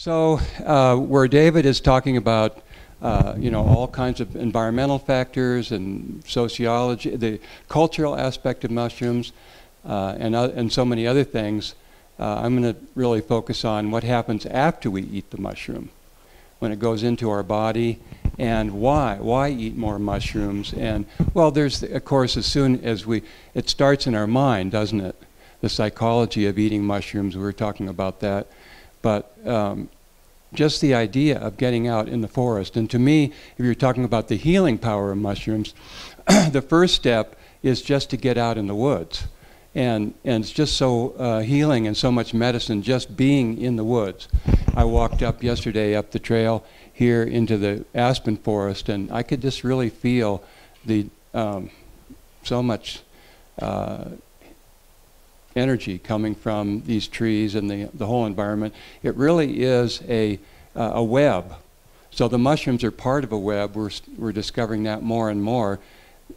So uh, where David is talking about uh, you know, all kinds of environmental factors and sociology, the cultural aspect of mushrooms, uh, and, and so many other things. Uh, I'm going to really focus on what happens after we eat the mushroom, when it goes into our body, and why. Why eat more mushrooms? And, well, there's, of course, as soon as we, it starts in our mind, doesn't it? The psychology of eating mushrooms, we were talking about that. But um, just the idea of getting out in the forest. And to me, if you're talking about the healing power of mushrooms, the first step is just to get out in the woods. And, and it's just so uh, healing and so much medicine just being in the woods. I walked up yesterday up the trail here into the aspen forest, and I could just really feel the um, so much uh, energy coming from these trees and the, the whole environment. It really is a, uh, a web. So the mushrooms are part of a web. We're, we're discovering that more and more,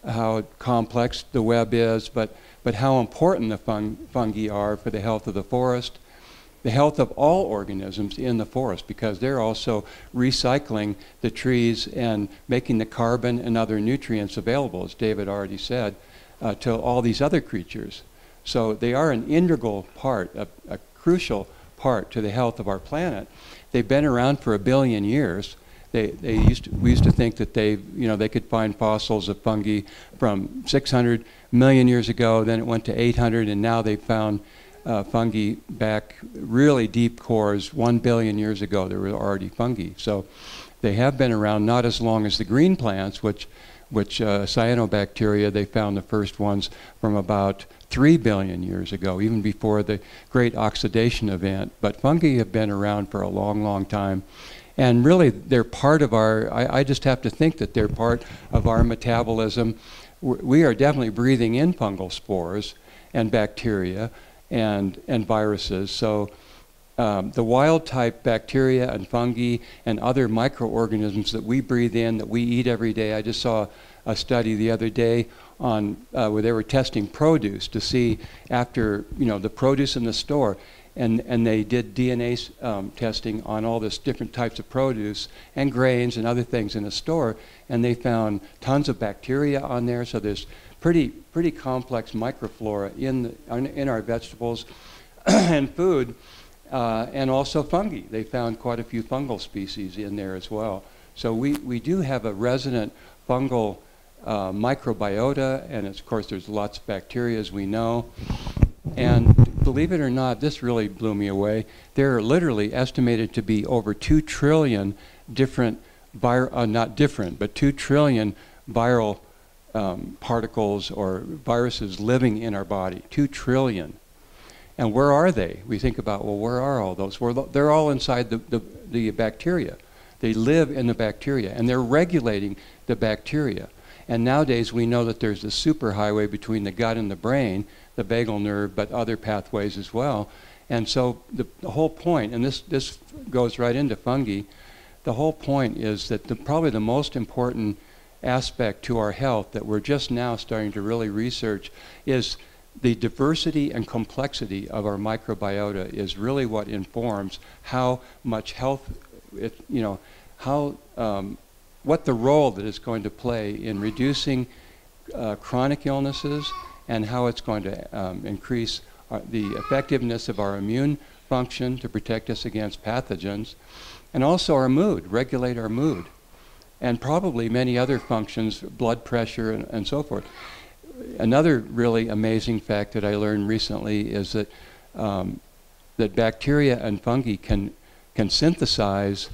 how complex the web is, but, but how important the fung, fungi are for the health of the forest, the health of all organisms in the forest, because they're also recycling the trees and making the carbon and other nutrients available, as David already said, uh, to all these other creatures. So they are an integral part, a, a crucial part to the health of our planet. They've been around for a billion years. They, they used to, we used to think that they, you know, they could find fossils of fungi from 600 million years ago, then it went to 800, and now they've found uh, fungi back really deep cores. One billion years ago, there were already fungi. So they have been around not as long as the green plants, which, which uh, cyanobacteria, they found the first ones from about 3 billion years ago, even before the great oxidation event. But fungi have been around for a long, long time. And really, they're part of our, I, I just have to think that they're part of our metabolism. We are definitely breathing in fungal spores and bacteria and, and viruses. So um, the wild type bacteria and fungi and other microorganisms that we breathe in, that we eat every day. I just saw a study the other day on uh, where they were testing produce to see after you know the produce in the store, and and they did DNA um, testing on all this different types of produce and grains and other things in the store, and they found tons of bacteria on there. So there's pretty pretty complex microflora in the, in our vegetables and food, uh, and also fungi. They found quite a few fungal species in there as well. So we we do have a resident fungal uh, microbiota, and of course there's lots of bacteria as we know. And believe it or not, this really blew me away. There are literally estimated to be over 2 trillion different, uh, not different, but 2 trillion viral um, particles or viruses living in our body. 2 trillion. And where are they? We think about, well, where are all those? Well, they're all inside the, the, the bacteria. They live in the bacteria, and they're regulating the bacteria. And nowadays we know that there's a superhighway between the gut and the brain, the vagal nerve, but other pathways as well. And so the, the whole point, and this, this goes right into fungi, the whole point is that the, probably the most important aspect to our health that we're just now starting to really research is the diversity and complexity of our microbiota is really what informs how much health, it, you know, how um, what the role that it's going to play in reducing uh, chronic illnesses and how it's going to um, increase our, the effectiveness of our immune function to protect us against pathogens, and also our mood, regulate our mood, and probably many other functions, blood pressure and, and so forth. Another really amazing fact that I learned recently is that um, that bacteria and fungi can can synthesize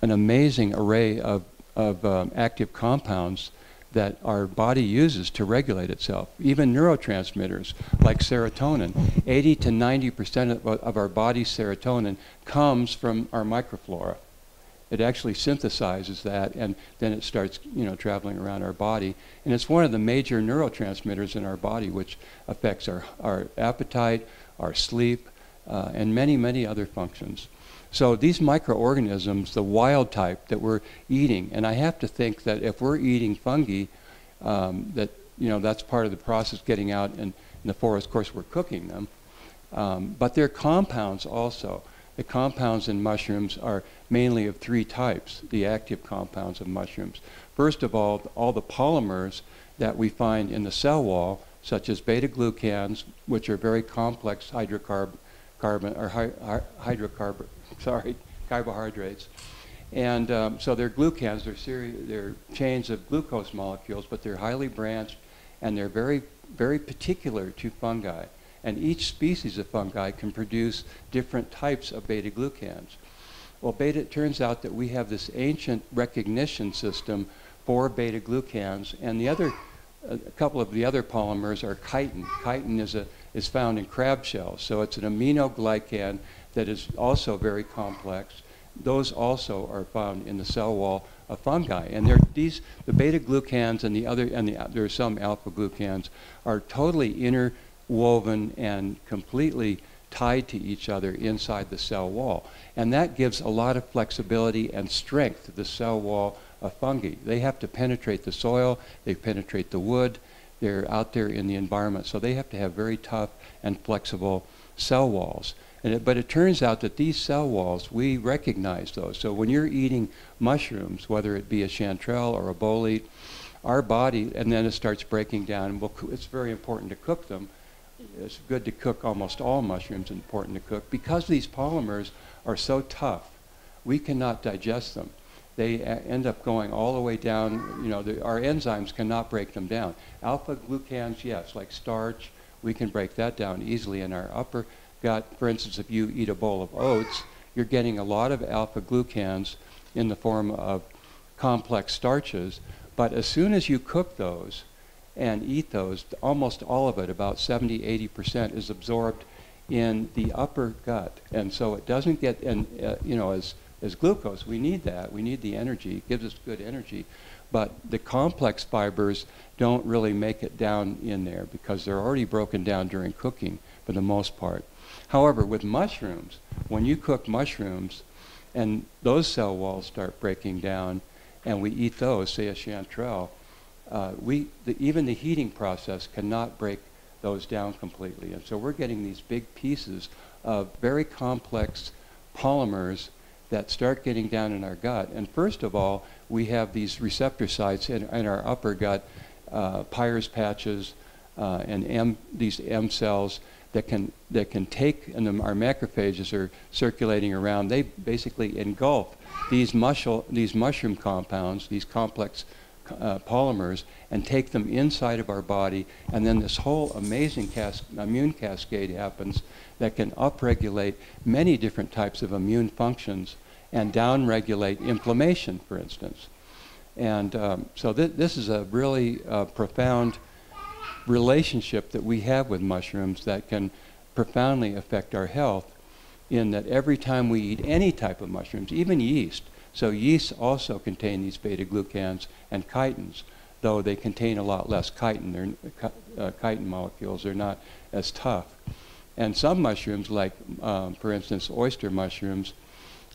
an amazing array of of um, active compounds that our body uses to regulate itself. Even neurotransmitters like serotonin. 80 to 90% of, of our body's serotonin comes from our microflora. It actually synthesizes that and then it starts, you know, traveling around our body. And it's one of the major neurotransmitters in our body which affects our, our appetite, our sleep, uh, and many, many other functions. So these microorganisms, the wild type that we're eating, and I have to think that if we're eating fungi, um, that you know that's part of the process getting out in, in the forest. Of course, we're cooking them, um, but they're compounds also. the compounds in mushrooms are mainly of three types, the active compounds of mushrooms. First of all, all the polymers that we find in the cell wall, such as beta glucans, which are very complex hydrocarb, carbon, or hy, hydrocarbon, sorry, carbohydrates. And um, so they're glucans, they're, seri- they're chains of glucose molecules, but they're highly branched and they're very, very particular to fungi. And each species of fungi can produce different types of beta glucans. Well, beta, it turns out that we have this ancient recognition system for beta glucans, and the other, a couple of the other polymers are chitin. Chitin is, a, is found in crab shells, so it's an aminoglycan that is also very complex. Those also are found in the cell wall of fungi, and these the beta glucans and the other and the, there are some alpha glucans are totally interwoven and completely tied to each other inside the cell wall. And that gives a lot of flexibility and strength to the cell wall of fungi. They have to penetrate the soil, they penetrate the wood, they're out there in the environment, so they have to have very tough and flexible cell walls. It, but it turns out that these cell walls, we recognize those. So when you're eating mushrooms, whether it be a chanterelle or a bolete, our body, and then it starts breaking down. We'll, it's very important to cook them. It's good to cook almost all mushrooms, important to cook. Because these polymers are so tough, we cannot digest them. They end up going all the way down, you know, the, our enzymes cannot break them down. Alpha glucans, yes, like starch, we can break that down easily in our upper gut. For instance, if you eat a bowl of oats, you're getting a lot of alpha glucans in the form of complex starches. But as soon as you cook those and eat those, almost all of it, about 70, 80%, is absorbed in the upper gut. And so it doesn't get, and uh, you know, as, as glucose, we need that. We need the energy. It gives us good energy. But the complex fibers don't really make it down in there because they're already broken down during cooking for the most part. However, with mushrooms, when you cook mushrooms and those cell walls start breaking down and we eat those, say a chanterelle, uh, we, the, even the heating process cannot break those down completely. And so we're getting these big pieces of very complex polymers that start getting down in our gut. And first of all, we have these receptor sites in, in our upper gut, uh, Peyer's patches, uh, and M, these M cells that can, that can take, and the, our macrophages are circulating around, they basically engulf these, mushel, these mushroom compounds, these complex uh, polymers and take them inside of our body, and then this whole amazing cas immune cascade happens that can upregulate many different types of immune functions and downregulate inflammation, for instance. And um, so th this is a really uh, profound relationship that we have with mushrooms that can profoundly affect our health in that every time we eat any type of mushrooms, even yeast, so yeasts also contain these beta glucans and chitins, though they contain a lot less chitin. Their uh, chitin molecules are not as tough. And some mushrooms, like um, for instance oyster mushrooms,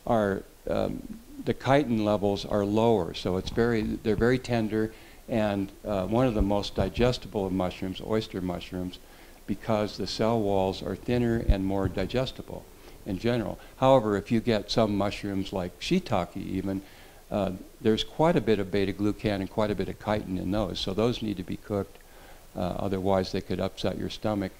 are um, the chitin levels are lower, so it's very they're very tender, and uh, one of the most digestible of mushrooms, oyster mushrooms, because the cell walls are thinner and more digestible in general. However, if you get some mushrooms like shiitake even, uh, there's quite a bit of beta-glucan and quite a bit of chitin in those. So those need to be cooked. Uh, otherwise, they could upset your stomach.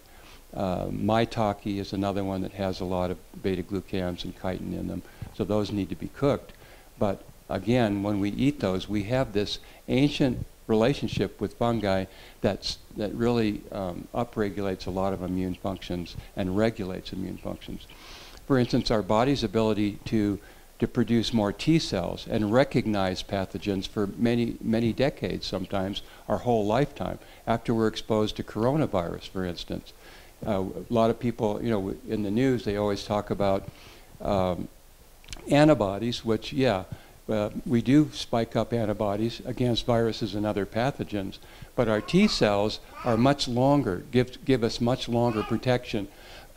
Uh, maitake is another one that has a lot of beta-glucans and chitin in them. So those need to be cooked. But again, when we eat those, we have this ancient relationship with fungi that's, that really um, upregulates a lot of immune functions and regulates immune functions. For instance, our body's ability to, to produce more T cells and recognize pathogens for many, many decades sometimes, our whole lifetime, after we're exposed to coronavirus, for instance. Uh, a lot of people, you know, in the news, they always talk about um, antibodies, which, yeah, uh, we do spike up antibodies against viruses and other pathogens, but our T cells are much longer, give, give us much longer protection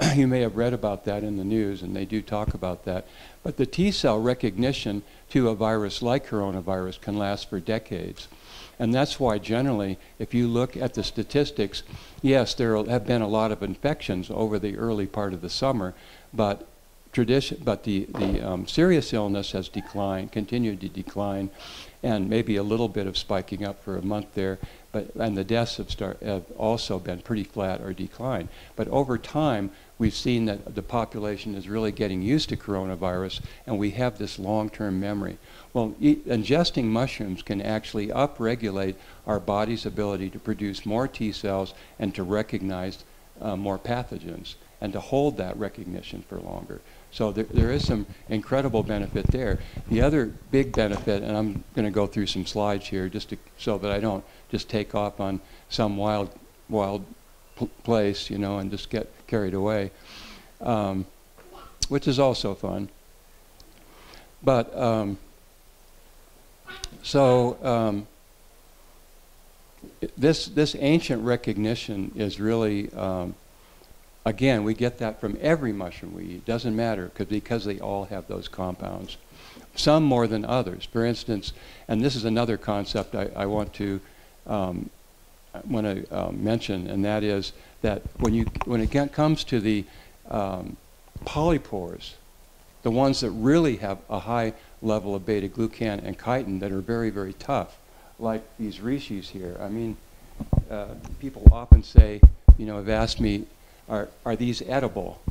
you may have read about that in the news, and they do talk about that. But the T cell recognition to a virus like coronavirus can last for decades. And that's why, generally, if you look at the statistics, yes, there have been a lot of infections over the early part of the summer, but tradition, but the, the um, serious illness has declined, continued to decline, and maybe a little bit of spiking up for a month there, but, and the deaths have, start, have also been pretty flat or declined. But over time, we've seen that the population is really getting used to coronavirus, and we have this long-term memory. Well, eat, ingesting mushrooms can actually upregulate our body's ability to produce more T cells and to recognize uh, more pathogens and to hold that recognition for longer. So there, there is some incredible benefit there. The other big benefit, and I'm going to go through some slides here just to, so that I don't just take off on some wild, wild place, you know, and just get carried away, um, which is also fun. But um, so um, this this ancient recognition is really um, again we get that from every mushroom we eat. Doesn't matter because because they all have those compounds. Some more than others. For instance, and this is another concept I, I want to um, want to uh, mention, and that is that when you when it comes to the um, polypores, the ones that really have a high level of beta glucan and chitin that are very very tough, like these reishis here. I mean, uh, people often say, you know, have asked me, are are these edible?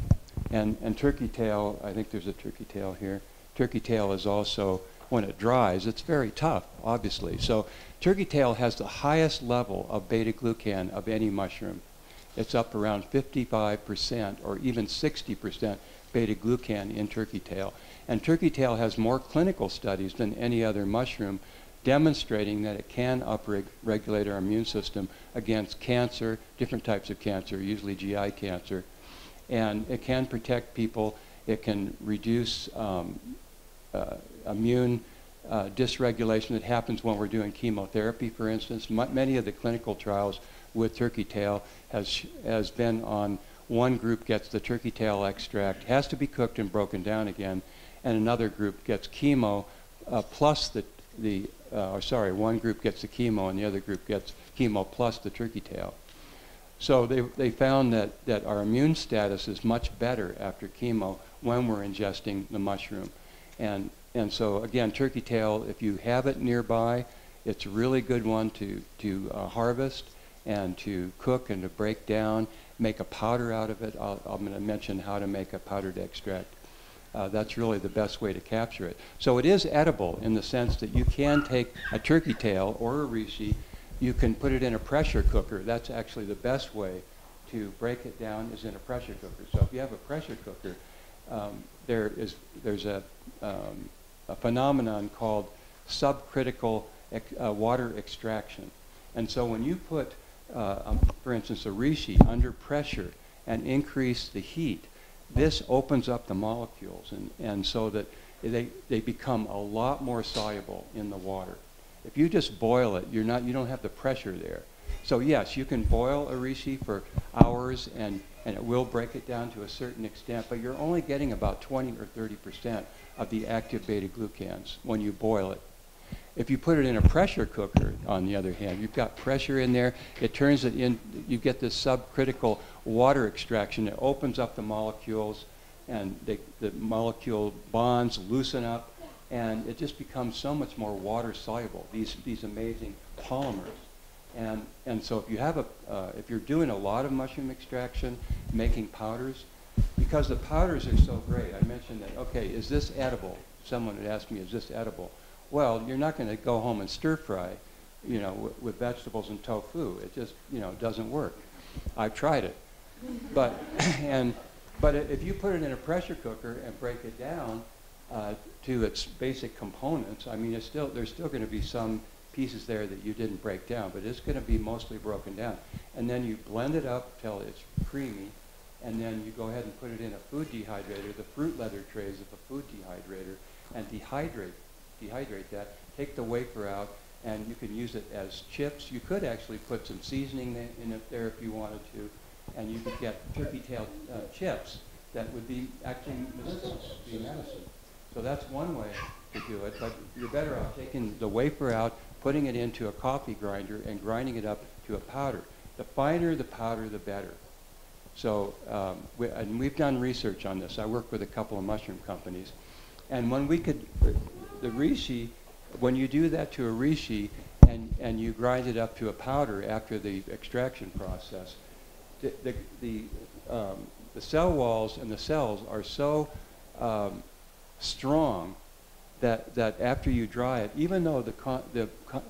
And and turkey tail, I think there's a turkey tail here. Turkey tail is also when it dries, it's very tough, obviously. So turkey tail has the highest level of beta glucan of any mushroom. It's up around 55% or even 60% beta glucan in turkey tail. And turkey tail has more clinical studies than any other mushroom demonstrating that it can upregulate our immune system against cancer, different types of cancer, usually GI cancer. And it can protect people. It can reduce um, uh, immune uh, dysregulation that happens when we're doing chemotherapy, for instance. M many of the clinical trials with turkey tail has, has been on one group gets the turkey tail extract, has to be cooked and broken down again, and another group gets chemo uh, plus the, the uh, or sorry, one group gets the chemo and the other group gets chemo plus the turkey tail. So they, they found that, that our immune status is much better after chemo when we're ingesting the mushroom. And, and so again, turkey tail, if you have it nearby, it's a really good one to, to uh, harvest and to cook and to break down, make a powder out of it. i am going to mention how to make a powdered extract. Uh, that's really the best way to capture it. So it is edible in the sense that you can take a turkey tail or a reishi, you can put it in a pressure cooker. That's actually the best way to break it down is in a pressure cooker. So if you have a pressure cooker, um, there is there's a, um, a phenomenon called subcritical uh, water extraction. And so when you put, uh, um, for instance, a reishi under pressure and increase the heat, this opens up the molecules and, and so that they, they become a lot more soluble in the water. If you just boil it, you're not, you don't have the pressure there. So yes, you can boil a reishi for hours and and it will break it down to a certain extent, but you're only getting about 20 or 30 percent of the active beta glucans when you boil it. If you put it in a pressure cooker, on the other hand, you've got pressure in there, it turns it in, you get this subcritical water extraction. It opens up the molecules, and they, the molecule bonds loosen up, and it just becomes so much more water soluble, these, these amazing polymers. And, and so if you have a, uh, if you're doing a lot of mushroom extraction, making powders, because the powders are so great, I mentioned that, okay, is this edible? Someone had asked me, is this edible? Well, you're not going to go home and stir fry, you know, with vegetables and tofu. It just, you know, doesn't work. I've tried it. But, and, but if you put it in a pressure cooker and break it down uh, to its basic components, I mean, it's still, there's still going to be some pieces there that you didn't break down, but it's going to be mostly broken down. And then you blend it up till it's creamy, and then you go ahead and put it in a food dehydrator, the fruit leather trays of a food dehydrator, and dehydrate, dehydrate that, take the wafer out, and you can use it as chips. You could actually put some seasoning in it there if you wanted to, and you could get turkey tail uh, chips that would be actually be medicine. So that's one way to do it, but you're better off taking the wafer out, putting it into a coffee grinder and grinding it up to a powder. The finer the powder, the better. So, um, we, and we've done research on this. I work with a couple of mushroom companies. And when we could, the reishi, when you do that to a reishi and, and you grind it up to a powder after the extraction process, the, the, the, um, the cell walls and the cells are so um, strong that, that after you dry it, even though the, the,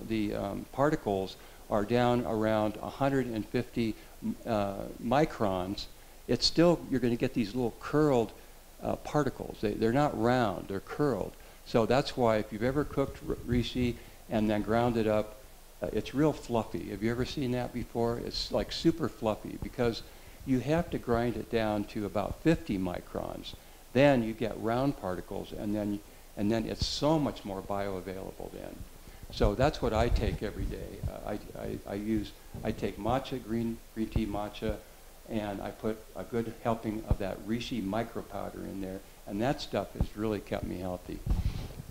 the um, particles are down around 150 uh, microns, it's still, you're going to get these little curled uh, particles. They, they're not round, they're curled. So that's why if you've ever cooked reishi and then ground it up, uh, it's real fluffy. Have you ever seen that before? It's like super fluffy because you have to grind it down to about 50 microns. Then you get round particles, and then and then it's so much more bioavailable then. So that's what I take every day. Uh, I, I, I, use, I take matcha, green, green tea matcha, and I put a good helping of that reishi micro powder in there, and that stuff has really kept me healthy.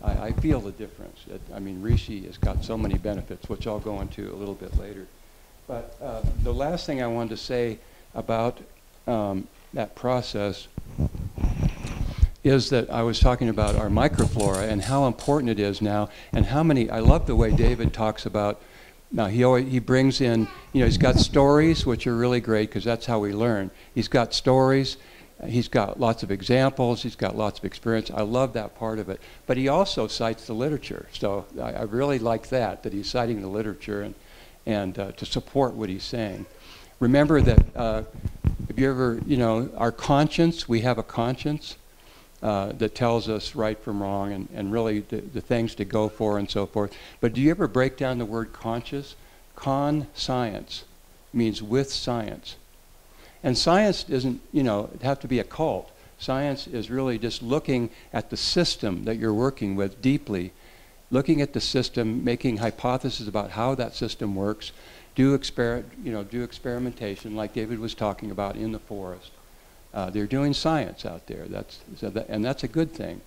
I, I feel the difference. It, I mean, reishi has got so many benefits, which I'll go into a little bit later. But uh, the last thing I wanted to say about um, that process is that I was talking about our microflora and how important it is now, and how many. I love the way David talks about. Now he always, he brings in, you know, he's got stories which are really great because that's how we learn. He's got stories, he's got lots of examples, he's got lots of experience. I love that part of it. But he also cites the literature, so I, I really like that that he's citing the literature and and uh, to support what he's saying. Remember that. Uh, have you ever, you know, our conscience? We have a conscience uh, that tells us right from wrong and, and really the, the, things to go for and so forth. But do you ever break down the word conscious? Con science means with science. And science doesn't, you know, have to be a cult. Science is really just looking at the system that you're working with deeply, looking at the system, making hypotheses about how that system works, do, exper- you know, do experimentation like David was talking about in the forest uh, they're doing science out there. That's, so that, and that's a good thing.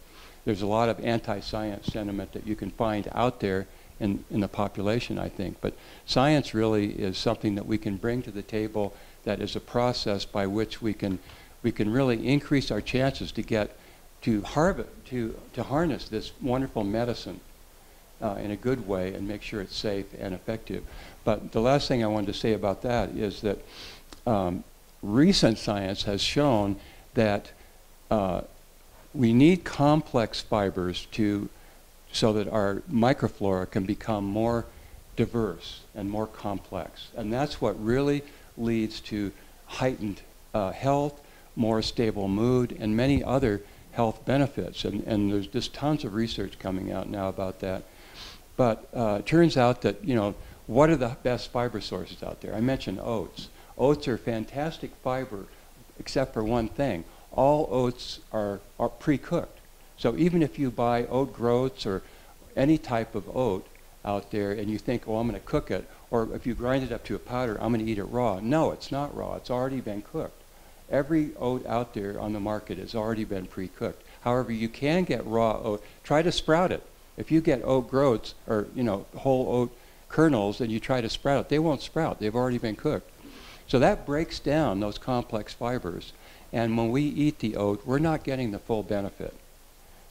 There's a lot of anti-science sentiment that you can find out there in, in the population, I think. But science really is something that we can bring to the table that is a process by which we can, we can really increase our chances to get to, harvest, to, to harness this wonderful medicine uh, in a good way and make sure it's safe and effective. But the last thing I wanted to say about that is that um, recent science has shown that uh, we need complex fibers to so that our microflora can become more diverse and more complex. And that's what really leads to heightened uh, health, more stable mood, and many other health benefits. And, and there's just tons of research coming out now about that. But uh, it turns out that, you know, what are the best fiber sources out there? I mentioned oats. Oats are fantastic fiber, except for one thing. All oats are, are pre-cooked. So even if you buy oat groats or any type of oat out there and you think, oh, I'm going to cook it, or if you grind it up to a powder, I'm going to eat it raw. No, it's not raw. It's already been cooked. Every oat out there on the market has already been pre-cooked. However, you can get raw oat. Try to sprout it. If you get oat groats or you know whole oat kernels and you try to sprout it, they won't sprout. They've already been cooked. So that breaks down those complex fibers. And when we eat the oat, we're not getting the full benefit.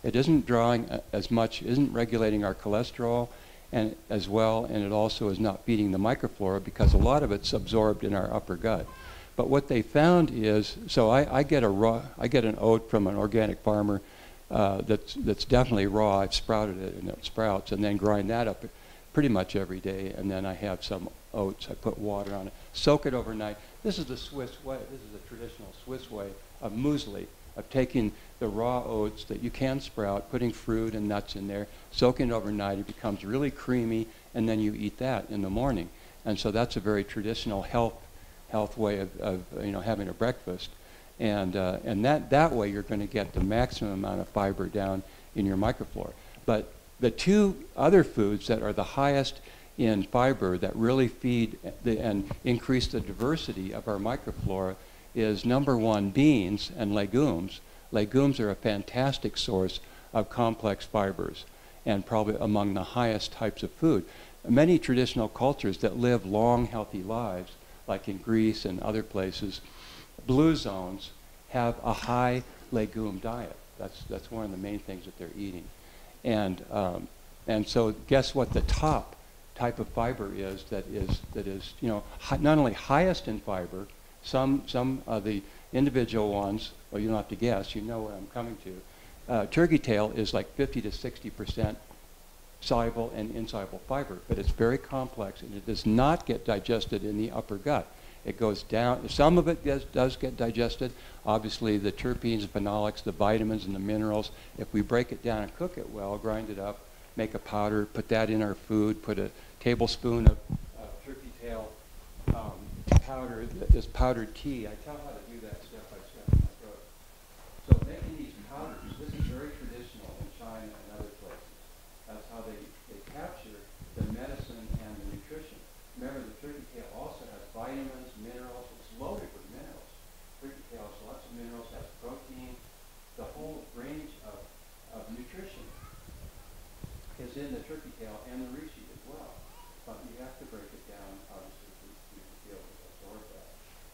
It isn't drawing uh, as much, isn't regulating our cholesterol and as well, and it also is not feeding the microflora because a lot of it's absorbed in our upper gut. But what they found is, so I, I get a raw, I get an oat from an organic farmer uh, that's that's definitely raw. I've sprouted it and it sprouts, and then grind that up pretty much every day, and then I have some oats. I put water on it, soak it overnight. This is the Swiss way. This is the traditional Swiss way of muesli, of taking the raw oats that you can sprout, putting fruit and nuts in there, soaking it overnight. It becomes really creamy, and then you eat that in the morning. And so that's a very traditional health health way of, of you know having a breakfast. And, uh, and that, that way you're going to get the maximum amount of fiber down in your microflora. But the two other foods that are the highest in fiber that really feed the, and increase the diversity of our microflora is number one, beans and legumes. Legumes are a fantastic source of complex fibers and probably among the highest types of food. Many traditional cultures that live long, healthy lives, like in Greece and other places, blue zones have a high legume diet. That's, that's one of the main things that they're eating. And, um, and so guess what the top type of fiber is that is, that is you know, not only highest in fiber, some, some of the individual ones, well, you don't have to guess, you know what I'm coming to. Uh, turkey tail is like 50 to 60 percent soluble and insoluble fiber, but it's very complex and it does not get digested in the upper gut. It goes down, some of it does, does get digested. Obviously the terpenes, phenolics, the vitamins and the minerals, if we break it down and cook it well, grind it up, make a powder, put that in our food, put a tablespoon of uh, turkey tail um, powder, this powdered tea. I tell how to do that step by step in my throat. So making these powders, this is very traditional in China and other places. That's how they, they capture the medicine and the nutrition. Remember, the turkey tail also has vitamins, minerals. It's loaded with minerals. Turkey tail has lots of minerals, has protein. The whole range of, of nutrition is in the turkey tail and the reishi as well. But you have to break it down, obviously, to, to be able to absorb that.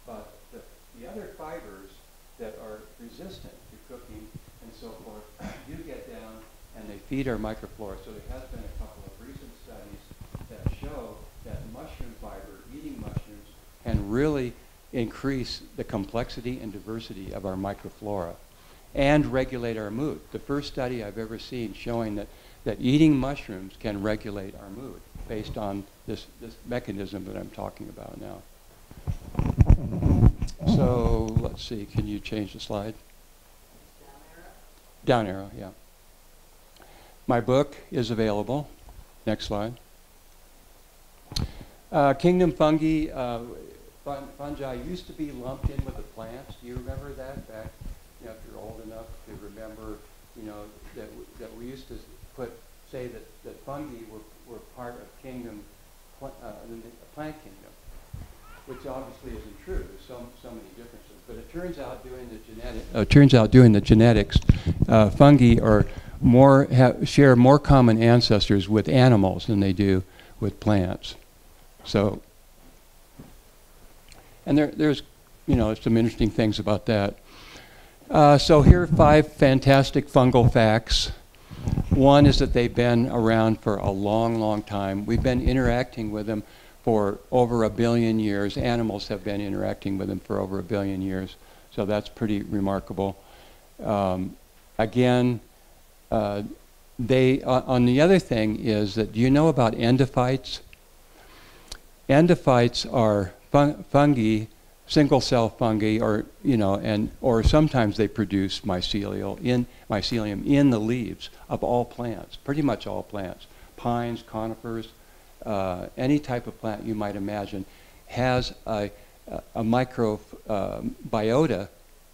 But the, the other fibers that are resistant to cooking and so forth do get down and they feed our microflora. So there has been a couple of recent studies that show that mushroom fiber, eating mushrooms, can really increase the complexity and diversity of our microflora and regulate our mood. The first study I've ever seen showing that, that eating mushrooms can regulate our mood based on this, this mechanism that I'm talking about now. So let's see, can you change the slide? Down arrow, yeah. My book is available. Next slide. Uh, kingdom fungi, uh, fungi used to be lumped in with the plants. Do you remember that back? You know, if you're old enough to remember, you know, that, that we used to put, say that, that fungi were, were part of kingdom, uh, the plant kingdom, which obviously isn't true. There's so, so many differences. But it turns out doing the genetic, uh, turns out doing the genetics, uh, fungi are more share more common ancestors with animals than they do with plants. So, and there, there's, you know, some interesting things about that. Uh, so here are five fantastic fungal facts. One is that they've been around for a long, long time. We've been interacting with them for over a billion years. Animals have been interacting with them for over a billion years. So that's pretty remarkable. Um, again, uh, they, uh, on the other thing is that, do you know about endophytes? Endophytes are fun fungi, single cell fungi, or you know, and or sometimes they produce mycelial in mycelium in the leaves of all plants, pretty much all plants, pines, conifers, uh, any type of plant you might imagine, has a, a, a microbiota um,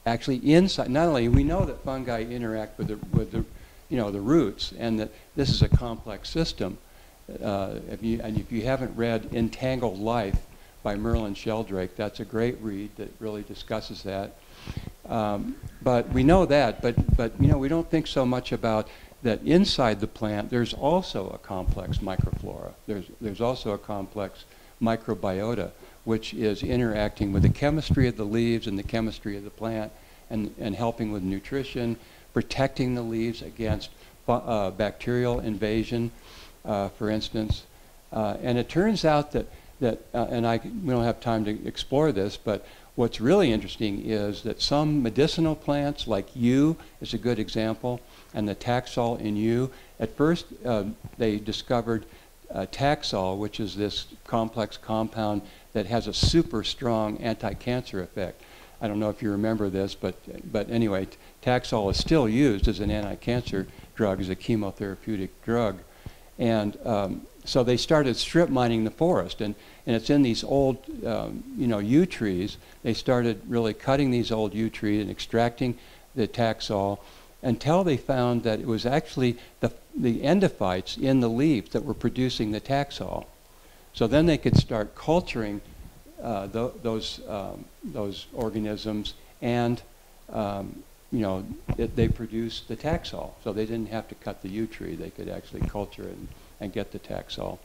actually inside. Not only we know that fungi interact with the with the you know the roots, and that this is a complex system uh, if you, and if you haven't read Entangled Life by Merlin Sheldrake, that's a great read that really discusses that. Um, but we know that, but, but you know, we don't think so much about that inside the plant there's also a complex microflora. There's, there's also a complex microbiota which is interacting with the chemistry of the leaves and the chemistry of the plant and, and helping with nutrition, protecting the leaves against uh, bacterial invasion, uh, for instance. Uh, and it turns out that, that uh, and I, we don't have time to explore this, but what's really interesting is that some medicinal plants, like yew is a good example, and the taxol in yew, at first uh, they discovered uh, taxol, which is this complex compound that has a super strong anti-cancer effect. I don't know if you remember this, but, but anyway, Taxol is still used as an anti-cancer drug, as a chemotherapeutic drug. And um, so they started strip mining the forest, and, and it's in these old, um, you know, yew trees. They started really cutting these old yew trees and extracting the Taxol until they found that it was actually the, the endophytes in the leaves that were producing the Taxol. So then they could start culturing uh, th those, um, those organisms and um, you know, it, they produced the Taxol. So they didn't have to cut the yew tree. They could actually culture it and, and get the Taxol.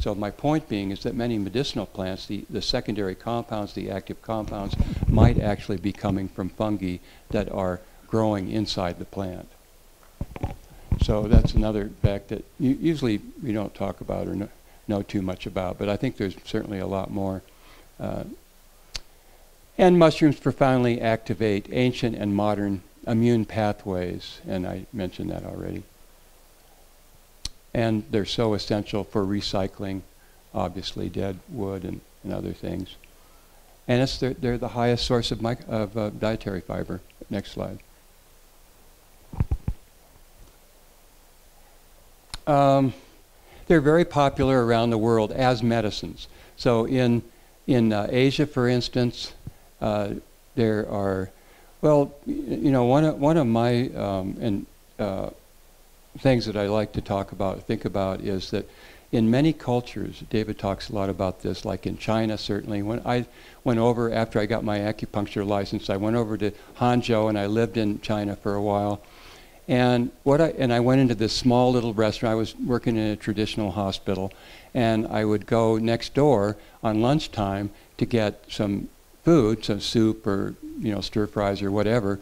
So my point being is that many medicinal plants, the, the secondary compounds, the active compounds, might actually be coming from fungi that are growing inside the plant. So that's another fact that usually we don't talk about or no, know too much about, but I think there's certainly a lot more. Uh, and mushrooms profoundly activate ancient and modern immune pathways, and I mentioned that already. And they're so essential for recycling, obviously, dead wood and, and other things. And it's the, they're the highest source of, of uh, dietary fiber. Next slide. Um, they're very popular around the world as medicines. So in, in uh, Asia, for instance, uh, there are, well, you know, one of, one of my um, and, uh, things that I like to talk about, think about, is that in many cultures, David talks a lot about this, like in China certainly. When I went over, after I got my acupuncture license, I went over to Hangzhou and I lived in China for a while. And what I and I went into this small little restaurant. I was working in a traditional hospital, and I would go next door on lunchtime to get some food, some soup or you know stir fries or whatever.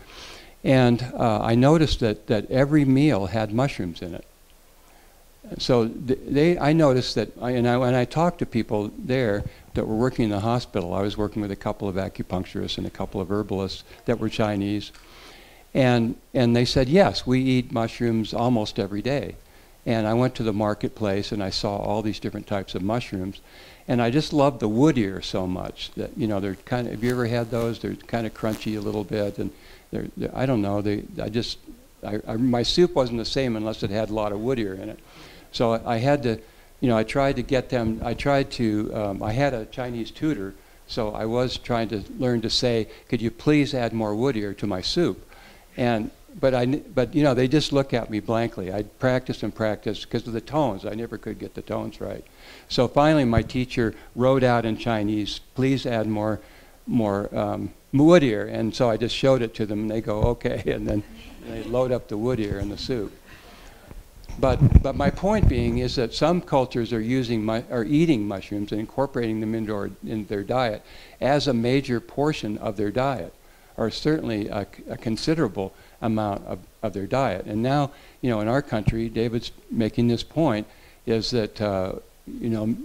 And uh, I noticed that that every meal had mushrooms in it. So they, I noticed that, I, and I, when I talked to people there that were working in the hospital, I was working with a couple of acupuncturists and a couple of herbalists that were Chinese and, and they said, yes, we eat mushrooms almost every day. And I went to the marketplace and I saw all these different types of mushrooms. And I just love the wood ear so much that, you know, they're kind of, have you ever had those? They're kind of crunchy a little bit. And they're, they're I don't know, they, I just, I, I, my soup wasn't the same unless it had a lot of wood ear in it. So I, I had to, you know, I tried to get them, I tried to, um, I had a Chinese tutor, so I was trying to learn to say, could you please add more wood ear to my soup? And but I but you know they just look at me blankly. I practice and practice because of the tones. I never could get the tones right. So finally, my teacher wrote out in Chinese, "Please add more, more um, wood ear." And so I just showed it to them, and they go, "Okay," and then they load up the wood ear in the soup. But but my point being is that some cultures are using are eating mushrooms and incorporating them into, our, into their diet as a major portion of their diet are certainly a, a considerable amount of, of their diet. And now, you know, in our country, David's making this point, is that, uh, you know,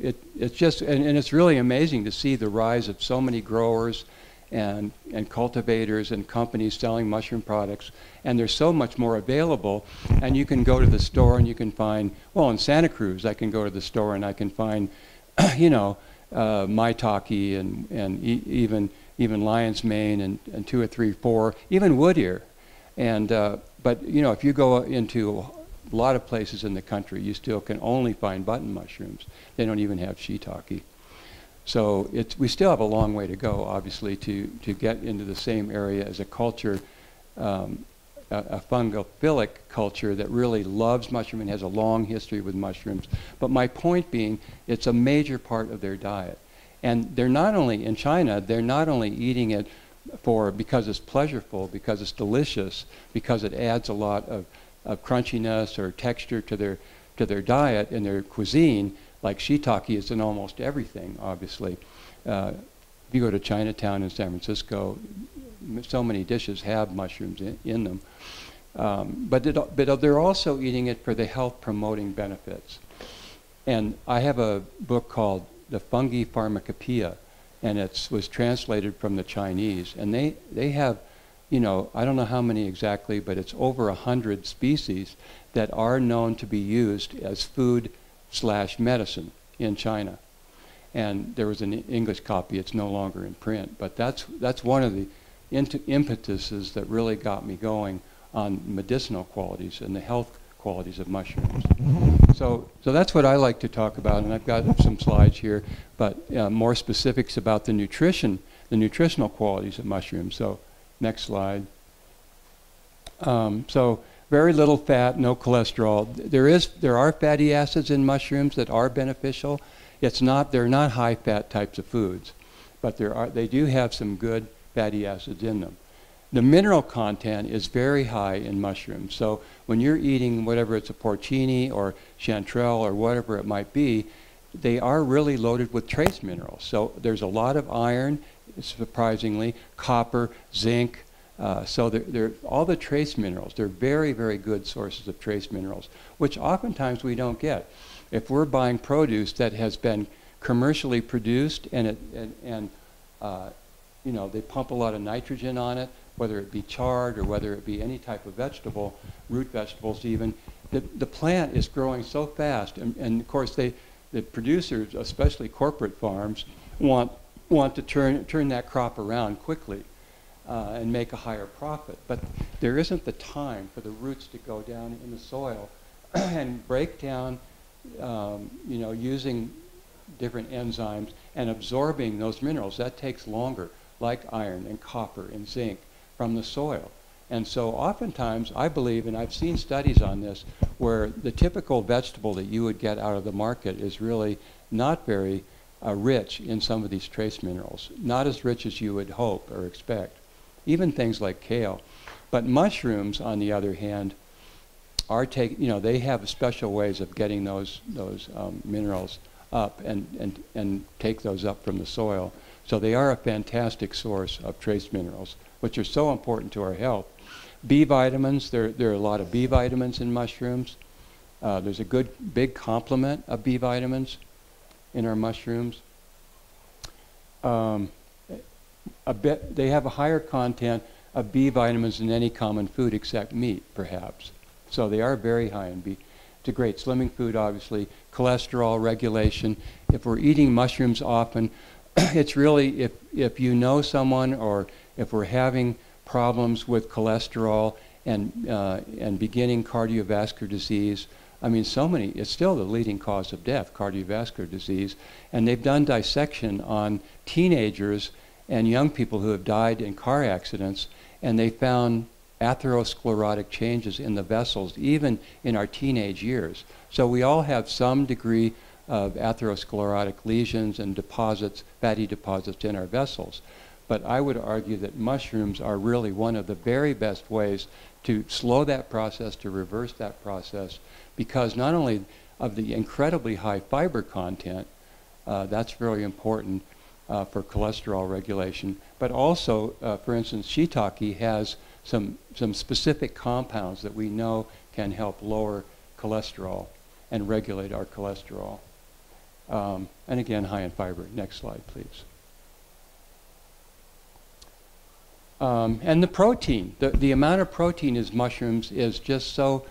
it, it's just, and, and, it's really amazing to see the rise of so many growers and, and cultivators and companies selling mushroom products. And there's so much more available. And you can go to the store and you can find, well, in Santa Cruz, I can go to the store and I can find, you know, uh, maitake and, and e even even lion's mane and, and two or three, four, even wood ear. And, uh, but, you know, if you go into a lot of places in the country, you still can only find button mushrooms. They don't even have shiitake. So it's, we still have a long way to go, obviously, to, to get into the same area as a culture, um, a, a fungophilic culture that really loves mushroom and has a long history with mushrooms. But my point being, it's a major part of their diet. And they're not only, in China, they're not only eating it for, because it's pleasureful, because it's delicious, because it adds a lot of, of crunchiness or texture to their, to their diet and their cuisine, like shiitake is in almost everything, obviously. Uh, if you go to Chinatown in San Francisco, so many dishes have mushrooms in, in them. Um, but, it, but they're also eating it for the health promoting benefits. And I have a book called the Fungi Pharmacopoeia, and it was translated from the Chinese. And they, they have, you know, I don't know how many exactly, but it's over a hundred species that are known to be used as food slash medicine in China. And there was an English copy, it's no longer in print, but that's, that's one of the impetuses that really got me going on medicinal qualities and the health qualities of mushrooms. So, so that's what I like to talk about, and I've got some slides here, but uh, more specifics about the nutrition, the nutritional qualities of mushrooms. So, next slide. Um, so, very little fat, no cholesterol. There is, there are fatty acids in mushrooms that are beneficial. It's not, they're not high-fat types of foods, but there are, they do have some good fatty acids in them. The mineral content is very high in mushrooms. So when you're eating whatever it's a porcini or chanterelle or whatever it might be, they are really loaded with trace minerals. So there's a lot of iron, surprisingly, copper, zinc. Uh, so they're, they're, all the trace minerals, they're very, very good sources of trace minerals, which oftentimes we don't get. If we're buying produce that has been commercially produced and, it, and, and uh, you know, they pump a lot of nitrogen on it, whether it be chard or whether it be any type of vegetable, root vegetables even, the, the plant is growing so fast. And, and of course, they, the producers, especially corporate farms, want, want to turn, turn that crop around quickly uh, and make a higher profit. But there isn't the time for the roots to go down in the soil and break down, um, you know, using different enzymes and absorbing those minerals. That takes longer, like iron and copper and zinc from the soil. And so oftentimes, I believe, and I've seen studies on this, where the typical vegetable that you would get out of the market is really not very uh, rich in some of these trace minerals, not as rich as you would hope or expect, even things like kale. But mushrooms, on the other hand, are take, you know, they have special ways of getting those, those um, minerals up and, and, and take those up from the soil. So they are a fantastic source of trace minerals which are so important to our health. B vitamins, there, there are a lot of B vitamins in mushrooms. Uh, there's a good big complement of B vitamins in our mushrooms. Um, a bit, they have a higher content of B vitamins than any common food except meat, perhaps. So they are very high in B. It's a great slimming food, obviously. Cholesterol regulation. If we're eating mushrooms often, it's really if, if you know someone or if we're having problems with cholesterol and, uh, and beginning cardiovascular disease, I mean, so many, it's still the leading cause of death, cardiovascular disease. And they've done dissection on teenagers and young people who have died in car accidents, and they found atherosclerotic changes in the vessels, even in our teenage years. So we all have some degree of atherosclerotic lesions and deposits, fatty deposits in our vessels. But I would argue that mushrooms are really one of the very best ways to slow that process, to reverse that process, because not only of the incredibly high fiber content, uh, that's very important uh, for cholesterol regulation, but also, uh, for instance, shiitake has some, some specific compounds that we know can help lower cholesterol and regulate our cholesterol. Um, and again, high in fiber. Next slide, please. Um, and the protein, the, the amount of protein in mushrooms is just so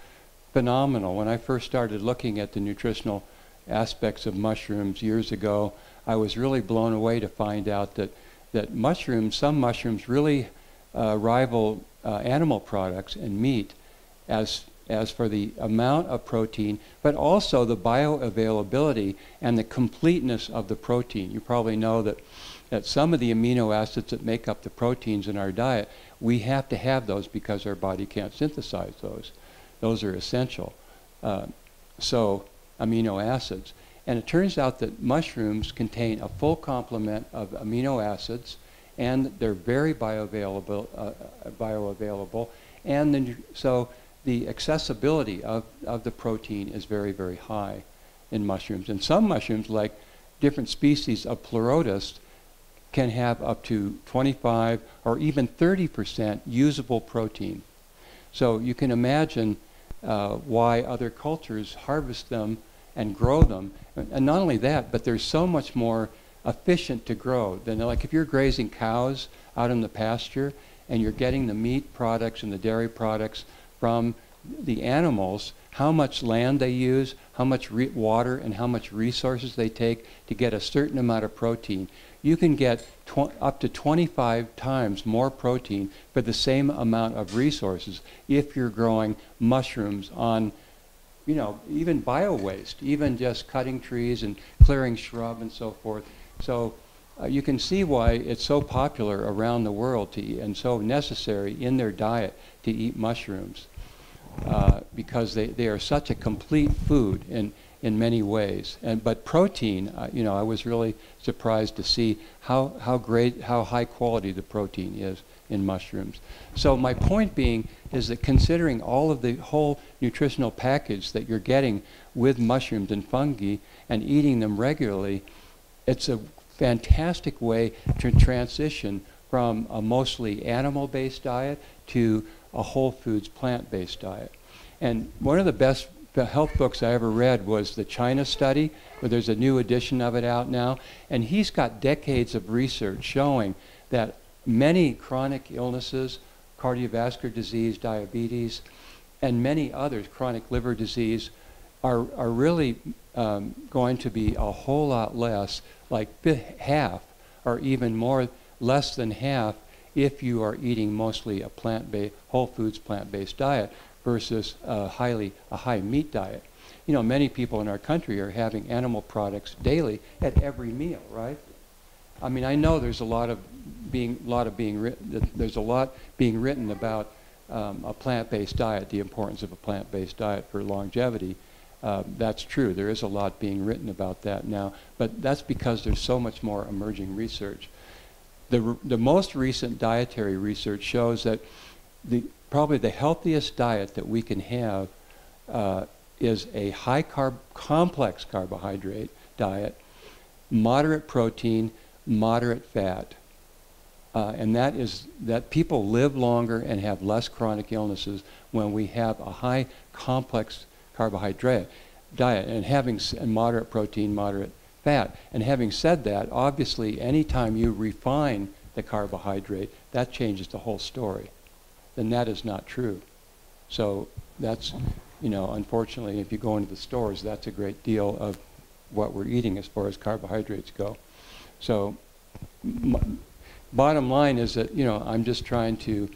phenomenal. When I first started looking at the nutritional aspects of mushrooms years ago, I was really blown away to find out that, that mushrooms, some mushrooms really uh, rival uh, animal products and meat as, as for the amount of protein, but also the bioavailability and the completeness of the protein. You probably know that that some of the amino acids that make up the proteins in our diet, we have to have those because our body can't synthesize those. Those are essential. Uh, so, amino acids. And it turns out that mushrooms contain a full complement of amino acids, and they're very bioavailable. Uh, bioavailable and the, so the accessibility of, of the protein is very, very high in mushrooms. And some mushrooms, like different species of Pleurotus, can have up to 25 or even 30% usable protein. So you can imagine uh, why other cultures harvest them and grow them. And not only that, but they're so much more efficient to grow than like if you're grazing cows out in the pasture and you're getting the meat products and the dairy products from the animals, how much land they use, how much water and how much resources they take to get a certain amount of protein you can get up to 25 times more protein for the same amount of resources if you're growing mushrooms on, you know, even bio waste, even just cutting trees and clearing shrub and so forth. So uh, you can see why it's so popular around the world to eat, and so necessary in their diet to eat mushrooms uh, because they, they are such a complete food. And in many ways. And, but protein, uh, you know, I was really surprised to see how, how great, how high quality the protein is in mushrooms. So my point being is that considering all of the whole nutritional package that you're getting with mushrooms and fungi and eating them regularly, it's a fantastic way to transition from a mostly animal-based diet to a whole foods plant-based diet. And one of the best health books I ever read was the China study, where there's a new edition of it out now. And he's got decades of research showing that many chronic illnesses, cardiovascular disease, diabetes, and many others, chronic liver disease, are, are really um, going to be a whole lot less, like half or even more, less than half if you are eating mostly a plant-based, whole foods plant-based diet versus a highly a high meat diet. You know, many people in our country are having animal products daily at every meal, right? I mean, I know there's a lot of being a lot of being written. There's a lot being written about um, a plant-based diet, the importance of a plant-based diet for longevity. Uh, that's true. There is a lot being written about that now, but that's because there's so much more emerging research. The, the most recent dietary research shows that the, probably the healthiest diet that we can have uh, is a high carb, complex carbohydrate diet, moderate protein, moderate fat. Uh, and that is that people live longer and have less chronic illnesses when we have a high complex carbohydrate diet and having moderate protein, moderate fat. And having said that, obviously, anytime you refine the carbohydrate, that changes the whole story. Then that is not true. So that's, you know, unfortunately, if you go into the stores, that's a great deal of what we're eating as far as carbohydrates go. So bottom line is that, you know, I'm just trying to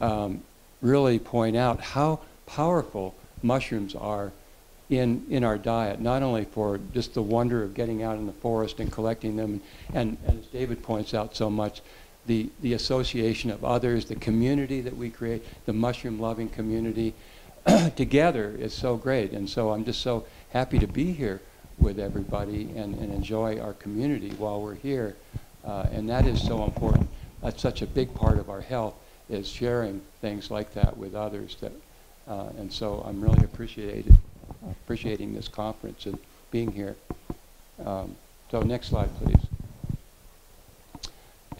um, really point out how powerful mushrooms are in, in our diet, not only for just the wonder of getting out in the forest and collecting them, and, and as David points out so much, the, the association of others, the community that we create, the mushroom loving community together is so great. And so I'm just so happy to be here with everybody and, and enjoy our community while we're here. Uh, and that is so important. That's such a big part of our health is sharing things like that with others. That, uh, and so I'm really appreciated, appreciating this conference and being here. Um, so next slide, please.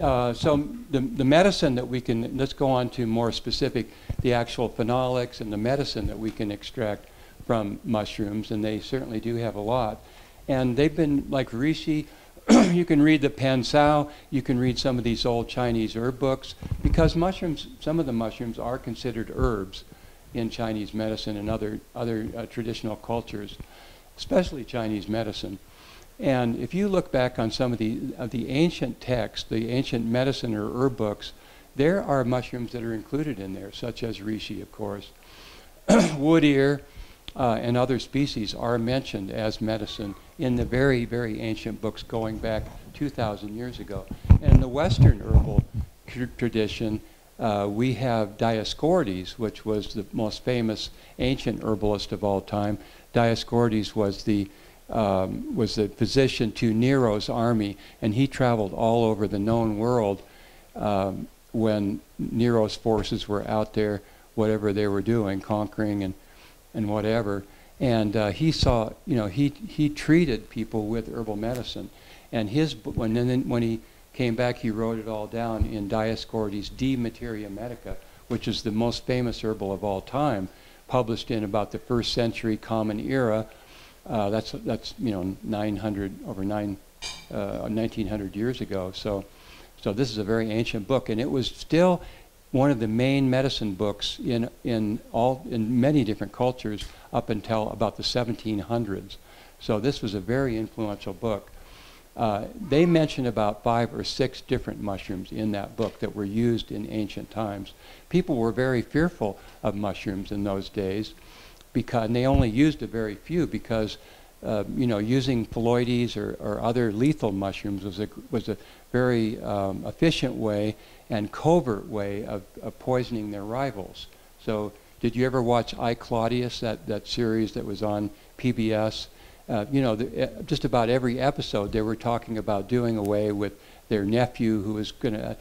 Uh, so the, the medicine that we can, let's go on to more specific, the actual phenolics and the medicine that we can extract from mushrooms, and they certainly do have a lot. And they've been, like reishi, you can read the Pen Tsao, you can read some of these old Chinese herb books, because mushrooms, some of the mushrooms are considered herbs in Chinese medicine and other, other uh, traditional cultures, especially Chinese medicine. And if you look back on some of the, of the ancient texts, the ancient medicine or herb books, there are mushrooms that are included in there, such as reishi, of course. Wood ear uh, and other species are mentioned as medicine in the very, very ancient books going back 2,000 years ago. And in the Western herbal tradition, uh, we have Dioscorides, which was the most famous ancient herbalist of all time. Dioscorides was the um, was the physician to Nero's army, and he traveled all over the known world um, when Nero's forces were out there, whatever they were doing, conquering and, and whatever. And uh, he saw, you know, he, he treated people with herbal medicine. And his, when, then when he came back, he wrote it all down in Dioscorides' De Materia Medica, which is the most famous herbal of all time, published in about the first century Common Era uh, that's that's you know 900 over nine, uh, 1900 years ago. So, so this is a very ancient book, and it was still one of the main medicine books in in all in many different cultures up until about the 1700s. So this was a very influential book. Uh, they mention about five or six different mushrooms in that book that were used in ancient times. People were very fearful of mushrooms in those days because they only used a very few because uh, you know using phalloides or, or other lethal mushrooms was a was a very um, efficient way and covert way of, of poisoning their rivals. So did you ever watch I Claudius that that series that was on PBS? Uh, you know, the, uh, just about every episode they were talking about doing away with their nephew who was going to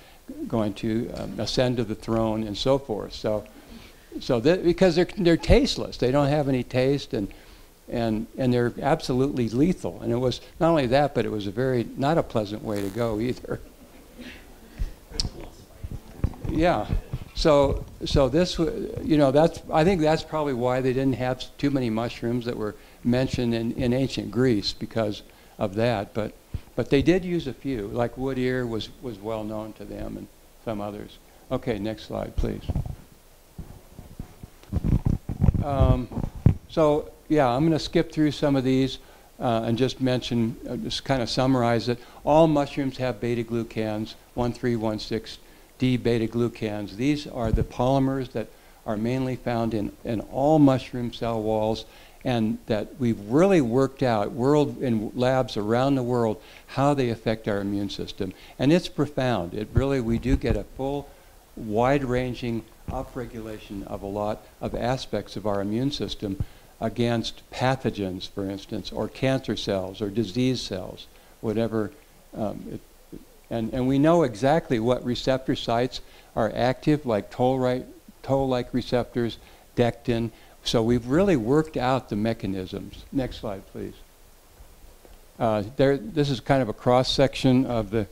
going to um, ascend to the throne and so forth. So, so because they're, they're tasteless, they don't have any taste and, and, and they're absolutely lethal. And it was not only that, but it was a very, not a pleasant way to go either. Yeah. So, so this, you know, that's, I think that's probably why they didn't have too many mushrooms that were mentioned in, in ancient Greece because of that. But, but they did use a few, like wood ear was, was well known to them and some others. Okay, next slide, please. Um, so, yeah, I'm going to skip through some of these uh, and just mention, uh, just kind of summarize it. All mushrooms have beta glucans, 1316 D beta glucans. These are the polymers that are mainly found in, in all mushroom cell walls and that we've really worked out world in labs around the world how they affect our immune system. And it's profound. It really, we do get a full, wide-ranging upregulation of a lot of aspects of our immune system against pathogens, for instance, or cancer cells or disease cells, whatever. Um, it, and, and we know exactly what receptor sites are active, like toll right, toll-like receptors, dectin, so we've really worked out the mechanisms. Next slide, please. Uh, there, this is kind of a cross section of the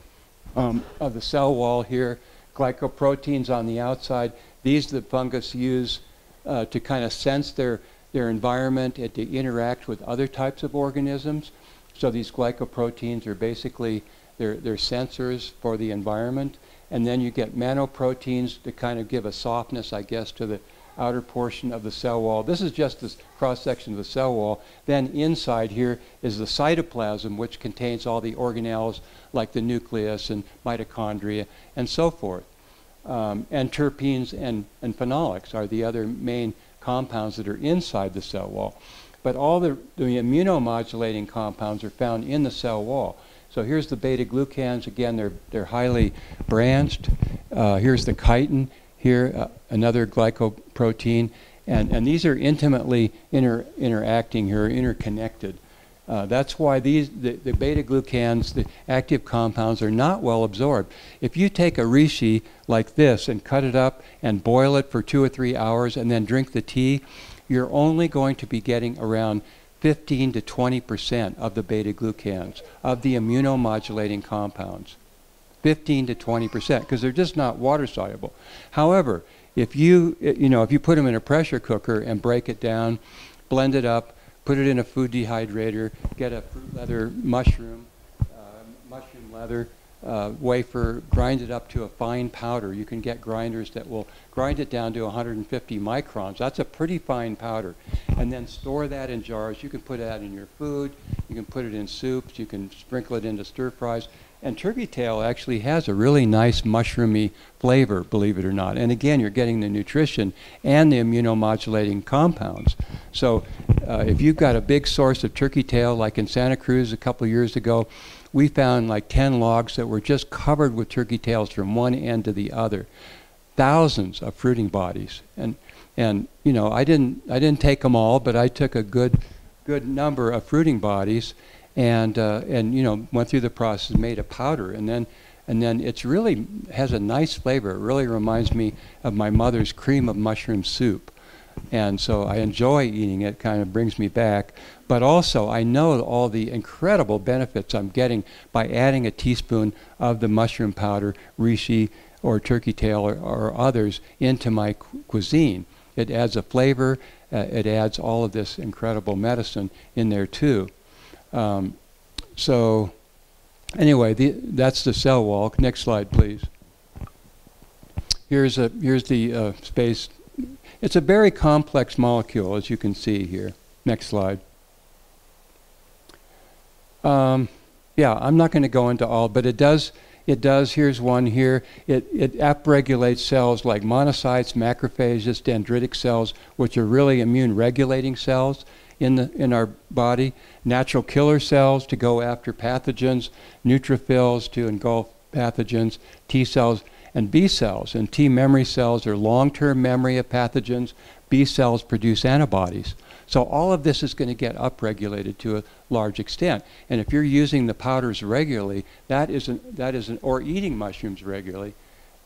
um, of the cell wall here. Glycoproteins on the outside. These the fungus use uh, to kind of sense their their environment and to interact with other types of organisms. So these glycoproteins are basically they're, they're sensors for the environment. And then you get mannoproteins to kind of give a softness, I guess, to the outer portion of the cell wall. This is just the cross section of the cell wall. Then inside here is the cytoplasm, which contains all the organelles like the nucleus and mitochondria and so forth. Um, and terpenes and, and phenolics are the other main compounds that are inside the cell wall. But all the, the immunomodulating compounds are found in the cell wall. So here's the beta glucans. Again, they're, they're highly branched. Uh, here's the chitin here, uh, another glycoprotein, and, and these are intimately inter, interacting here, interconnected. Uh, that's why these, the, the beta glucans, the active compounds, are not well absorbed. If you take a reishi like this and cut it up and boil it for two or three hours and then drink the tea, you're only going to be getting around 15 to 20 percent of the beta glucans, of the immunomodulating compounds. 15 to 20 percent because they're just not water soluble. However, if you you know if you put them in a pressure cooker and break it down, blend it up, put it in a food dehydrator, get a fruit leather mushroom, uh, mushroom leather uh, wafer, grind it up to a fine powder. You can get grinders that will grind it down to 150 microns. That's a pretty fine powder. And then store that in jars. You can put that in your food. You can put it in soups. You can sprinkle it into stir fries. And turkey tail actually has a really nice mushroomy flavor, believe it or not. And again, you're getting the nutrition and the immunomodulating compounds. So uh, if you've got a big source of turkey tail, like in Santa Cruz a couple years ago, we found like 10 logs that were just covered with turkey tails from one end to the other. Thousands of fruiting bodies. And, and you know, I didn't, I didn't take them all, but I took a good, good number of fruiting bodies and uh, and you know went through the process, made a powder, and then and then it's really has a nice flavor. It really reminds me of my mother's cream of mushroom soup, and so I enjoy eating it. Kind of brings me back, but also I know all the incredible benefits I'm getting by adding a teaspoon of the mushroom powder, reishi or turkey tail or, or others into my cu cuisine. It adds a flavor. Uh, it adds all of this incredible medicine in there too. Um, so anyway, the, that's the cell wall. Next slide, please. Here's, a, here's the uh, space. It's a very complex molecule, as you can see here. Next slide. Um, yeah, I'm not going to go into all, but it does, it does, here's one here, it, it upregulates cells like monocytes, macrophages, dendritic cells, which are really immune regulating cells in, the, in our body, natural killer cells to go after pathogens, neutrophils to engulf pathogens, T cells, and B cells. And T memory cells are long term memory of pathogens. B cells produce antibodies. So all of this is going to get upregulated to a large extent. And if you're using the powders regularly, that isn't, that isn't, or eating mushrooms regularly,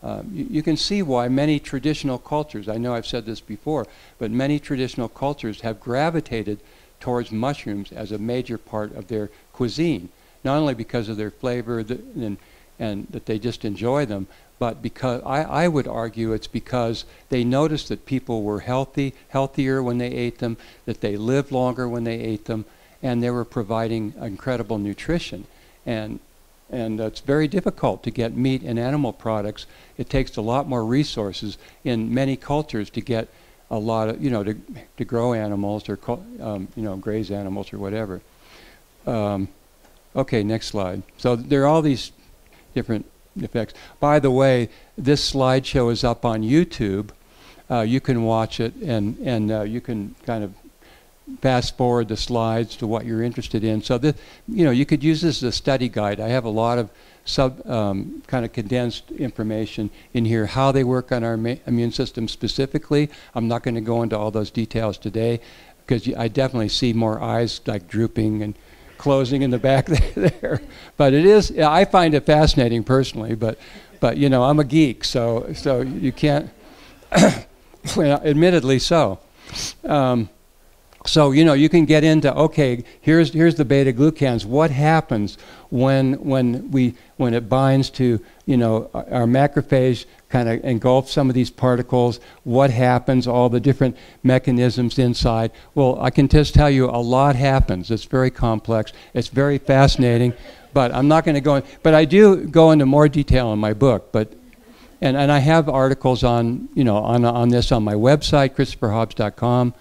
uh, you, you, can see why many traditional cultures, I know I've said this before, but many traditional cultures have gravitated towards mushrooms as a major part of their cuisine, not only because of their flavor and, and that they just enjoy them, but because I, I would argue it's because they noticed that people were healthy, healthier when they ate them, that they lived longer when they ate them, and they were providing incredible nutrition. And and it's very difficult to get meat and animal products. It takes a lot more resources in many cultures to get a lot of, you know, to, to grow animals or, um, you know, graze animals or whatever. Um, okay, next slide. So there are all these different effects. By the way, this slideshow is up on YouTube. Uh, you can watch it and, and uh, you can kind of fast forward the slides to what you're interested in. So this, you know, you could use this as a study guide. I have a lot of sub um, kind of condensed information in here, how they work on our immune system specifically. I'm not going to go into all those details today because I definitely see more eyes like drooping and closing in the back there. But it is, I find it fascinating personally, but, but you know, I'm a geek, so, so you can't, well, admittedly so. Um, so you know you can get into okay here's here's the beta glucans what happens when when we when it binds to you know our macrophage kind of engulfs some of these particles? What happens? All the different mechanisms inside. Well i can just tell you a lot happens. It's very complex. It's very fascinating. But i'm not going to go in but i do go into more detail in my book. But and, and i have articles on you know on, on this on my website christopherhobbs.com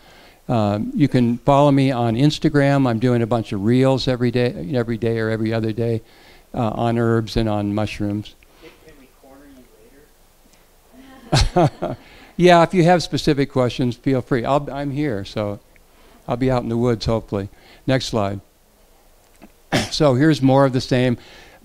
um, you can follow me on Instagram. I'm doing a bunch of reels every day, every day or every other day uh, on herbs and on mushrooms. Can we corner you later? yeah, if you have specific questions, feel free. i am here, so I'll be out in the woods hopefully. Next slide. so here's more of the same.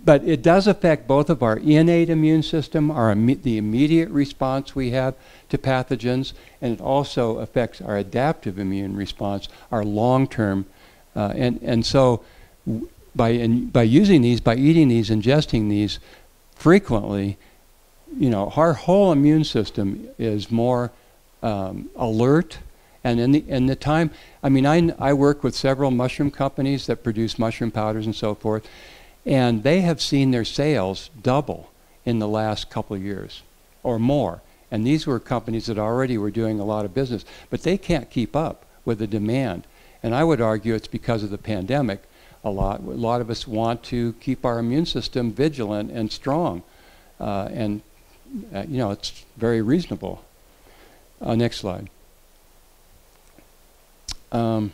But it does affect both of our innate immune system, our the immediate response we have to pathogens, and it also affects our adaptive immune response, our long-term. Uh, and, and so by, in, by using these, by eating these, ingesting these frequently, you know, our whole immune system is more um, alert. And in the, in the time, I mean, I, I work with several mushroom companies that produce mushroom powders and so forth. And they have seen their sales double in the last couple of years or more. And these were companies that already were doing a lot of business, but they can't keep up with the demand. And I would argue it's because of the pandemic. A lot, a lot of us want to keep our immune system vigilant and strong. Uh, and, uh, you know, it's very reasonable. Uh, next slide. Um,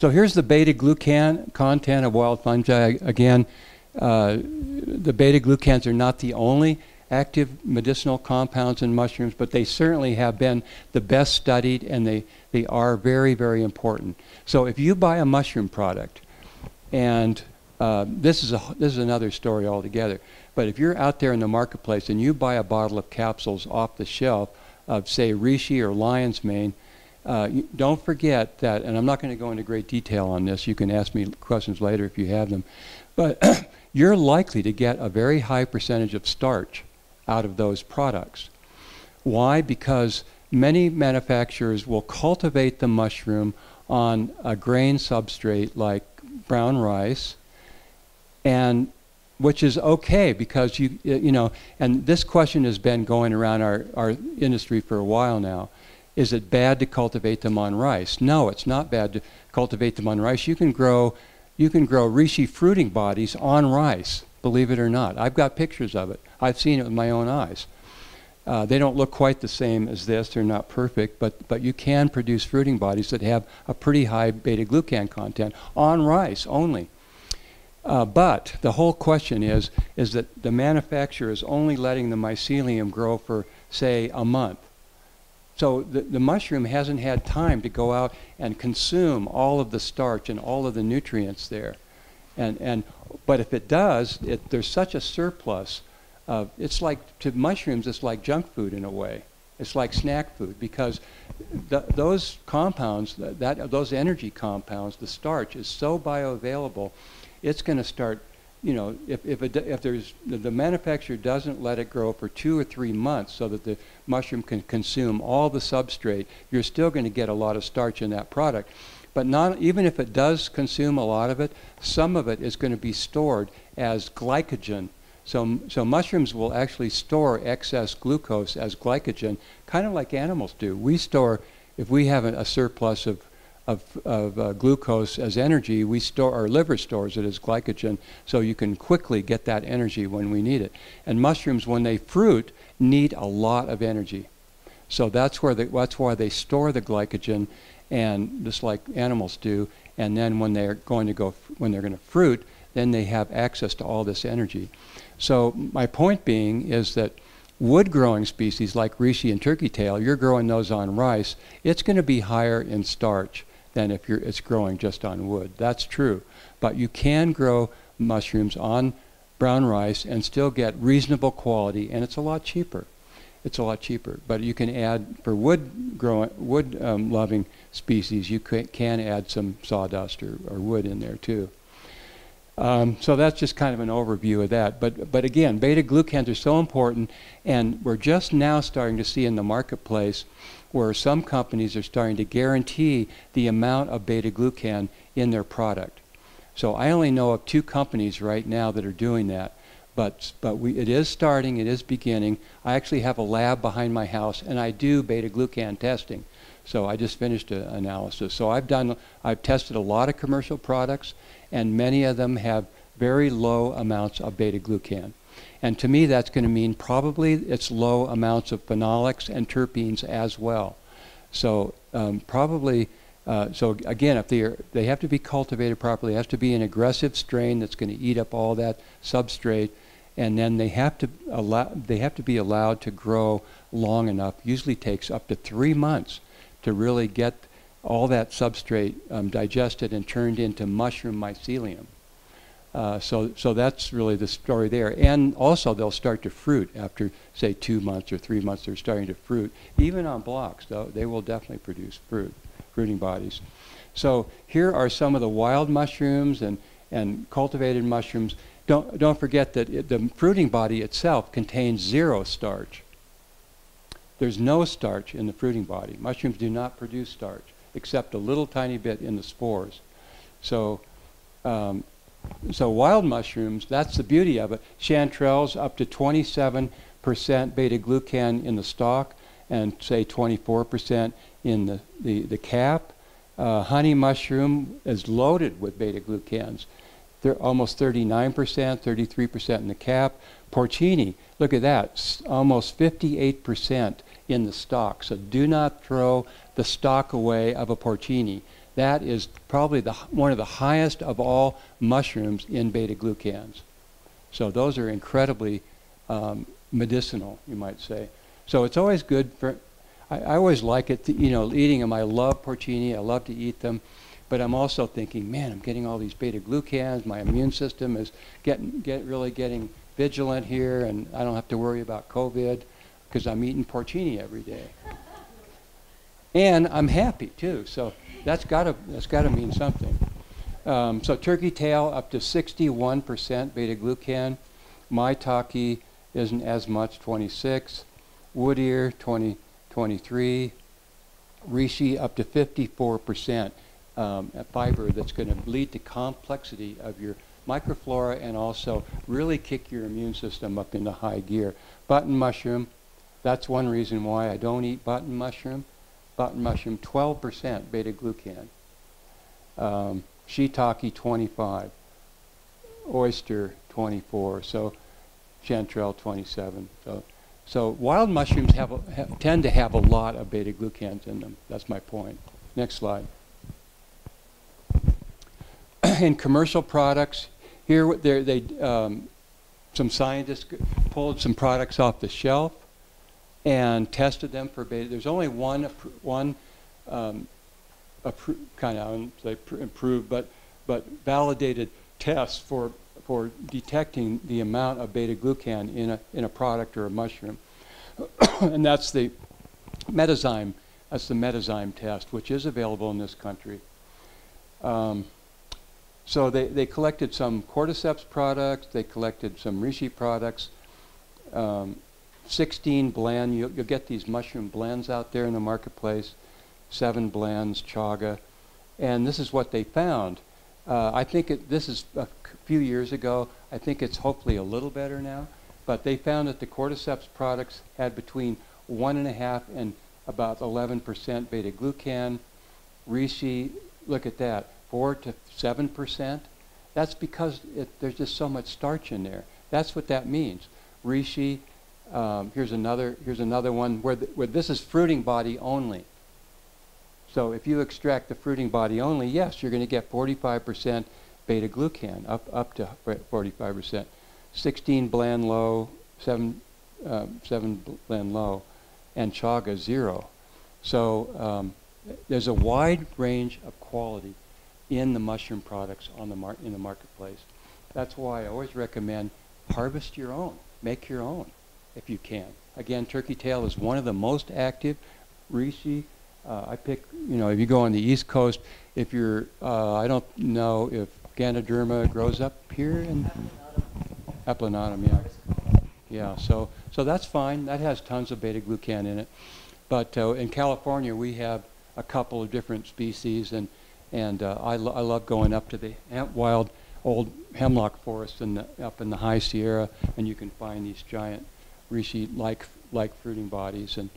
so here's the beta glucan content of wild fungi. Again, uh, the beta glucans are not the only active medicinal compounds in mushrooms, but they certainly have been the best studied and they, they are very, very important. So if you buy a mushroom product, and uh, this, is a, this is another story altogether, but if you're out there in the marketplace and you buy a bottle of capsules off the shelf of, say, reishi or lion's mane, uh, don't forget that, and I'm not going to go into great detail on this, you can ask me questions later if you have them, but you're likely to get a very high percentage of starch out of those products. Why? Because many manufacturers will cultivate the mushroom on a grain substrate like brown rice, and which is okay because you you know, and this question has been going around our, our industry for a while now. Is it bad to cultivate them on rice? No, it's not bad to cultivate them on rice. You can grow you can grow reishi fruiting bodies on rice, believe it or not. I've got pictures of it. I've seen it with my own eyes. Uh, they don't look quite the same as this. They're not perfect, but, but you can produce fruiting bodies that have a pretty high beta glucan content on rice only. Uh, but the whole question is, is that the manufacturer is only letting the mycelium grow for, say, a month. So the, the mushroom hasn't had time to go out and consume all of the starch and all of the nutrients there. And, and, but if it does, it, there's such a surplus. Of, it's like, to mushrooms, it's like junk food in a way. It's like snack food because th those compounds, that, that, those energy compounds, the starch is so bioavailable, it's going to start you know, if, if, it, if there's, the, manufacturer doesn't let it grow for two or three months so that the mushroom can consume all the substrate, you're still going to get a lot of starch in that product. But not, even if it does consume a lot of it, some of it is going to be stored as glycogen. So, so mushrooms will actually store excess glucose as glycogen, kind of like animals do. We store, if we have a, a surplus of of, of uh, glucose as energy, we store our liver stores it as glycogen, so you can quickly get that energy when we need it. And mushrooms, when they fruit, need a lot of energy. So that's where that's why they store the glycogen, and just like animals do. And then when they're going to go, when they're going to fruit, then they have access to all this energy. So my point being is that wood growing species like reishi and turkey tail, you're growing those on rice, it's going to be higher in starch than if it's growing just on wood. That's true. But you can grow mushrooms on brown rice and still get reasonable quality, and it's a lot cheaper. It's a lot cheaper. But you can add, for wood growing, wood um, loving species, you can add some sawdust or, or wood in there too. Um, so that's just kind of an overview of that. But, but again, beta glucans are so important, and we're just now starting to see in the marketplace where some companies are starting to guarantee the amount of beta glucan in their product. So I only know of two companies right now that are doing that. But, but we, it is starting, it is beginning. I actually have a lab behind my house and I do beta glucan testing. So I just finished an analysis. So I've done, I've tested a lot of commercial products and many of them have very low amounts of beta glucan. And to me, that's going to mean probably it's low amounts of phenolics and terpenes as well. So um, probably, uh, so again, if they they have to be cultivated properly, it has to be an aggressive strain that's going to eat up all that substrate, and then they have to allow they have to be allowed to grow long enough. Usually takes up to three months to really get all that substrate um, digested and turned into mushroom mycelium. Uh, so, so that's really the story there. And also, they'll start to fruit after, say, two months or three months. They're starting to fruit. Even on blocks, though, they will definitely produce fruit, fruiting bodies. So here are some of the wild mushrooms and, and cultivated mushrooms. Don't, don't forget that it, the fruiting body itself contains zero starch. There's no starch in the fruiting body. Mushrooms do not produce starch, except a little tiny bit in the spores. So um, so wild mushrooms, that's the beauty of it. Chanterelles up to 27% beta glucan in the stalk and say 24% in the, the, the cap. Uh, honey mushroom is loaded with beta glucans. They're almost 39%, 33% in the cap. Porcini, look at that, almost 58% in the stalk. So do not throw the stalk away of a porcini. That is probably the, one of the highest of all mushrooms in beta glucans. So those are incredibly um, medicinal, you might say. So it's always good for, I, I always like it, to, you know, eating them. I love porcini, I love to eat them. But I'm also thinking, man, I'm getting all these beta glucans. My immune system is getting, get really getting vigilant here, and I don't have to worry about COVID because I'm eating porcini every day. And I'm happy too. So that's got to that's got to mean something. Um, so turkey tail up to 61% beta glucan. Maitake isn't as much, 26. Wood ear, 20, 23. Reishi up to 54% um, fiber that's going to lead to complexity of your microflora and also really kick your immune system up into high gear. Button mushroom, that's one reason why I don't eat button mushroom button mushroom 12% beta glucan. Um, shiitake 25, oyster 24, so chanterelle 27. So, so wild mushrooms have, a, have, tend to have a lot of beta glucans in them. That's my point. Next slide. in commercial products, here they um, some scientists pulled some products off the shelf and tested them for beta. There's only one one um, kind of say improved, but but validated test for for detecting the amount of beta glucan in a in a product or a mushroom, and that's the Megazyme, That's the Megazyme test, which is available in this country. Um, So they, they collected some cordyceps products, they collected some reishi products, um, 16 blend, you, you'll get these mushroom blends out there in the marketplace, seven blends, chaga, and this is what they found. Uh, I think it, this is a few years ago. I think it's hopefully a little better now. But they found that the cordyceps products had between 1.5 and about 11% beta glucan. Reishi, look at that, 4 to 7%. That's because it, there's just so much starch in there. That's what that means. Reishi, um, here's another here's another one where, the, where this is fruiting body only. So if you extract the fruiting body only, yes, you're going to get 45% beta glucan, up up to 45%. 16 bland low, 7 uh, 7 blend low, and chaga zero. So um, there's a wide range of quality in the mushroom products on the mar- in the marketplace. That's why I always recommend harvest your own, make your own if you can. Again, turkey tail is one of the most active. Reishi, uh, I pick, you know, if you go on the East Coast, if you're, uh, I don't know if Ganoderma grows up here in applanatum, yeah. Yeah, so, so that's fine. That has tons of beta glucan in it. But uh, in California, we have a couple of different species, and, and uh, I, lo I love going up to the wild old hemlock forest in the, up in the high Sierra, and you can find these giant reishi-like like fruiting bodies, and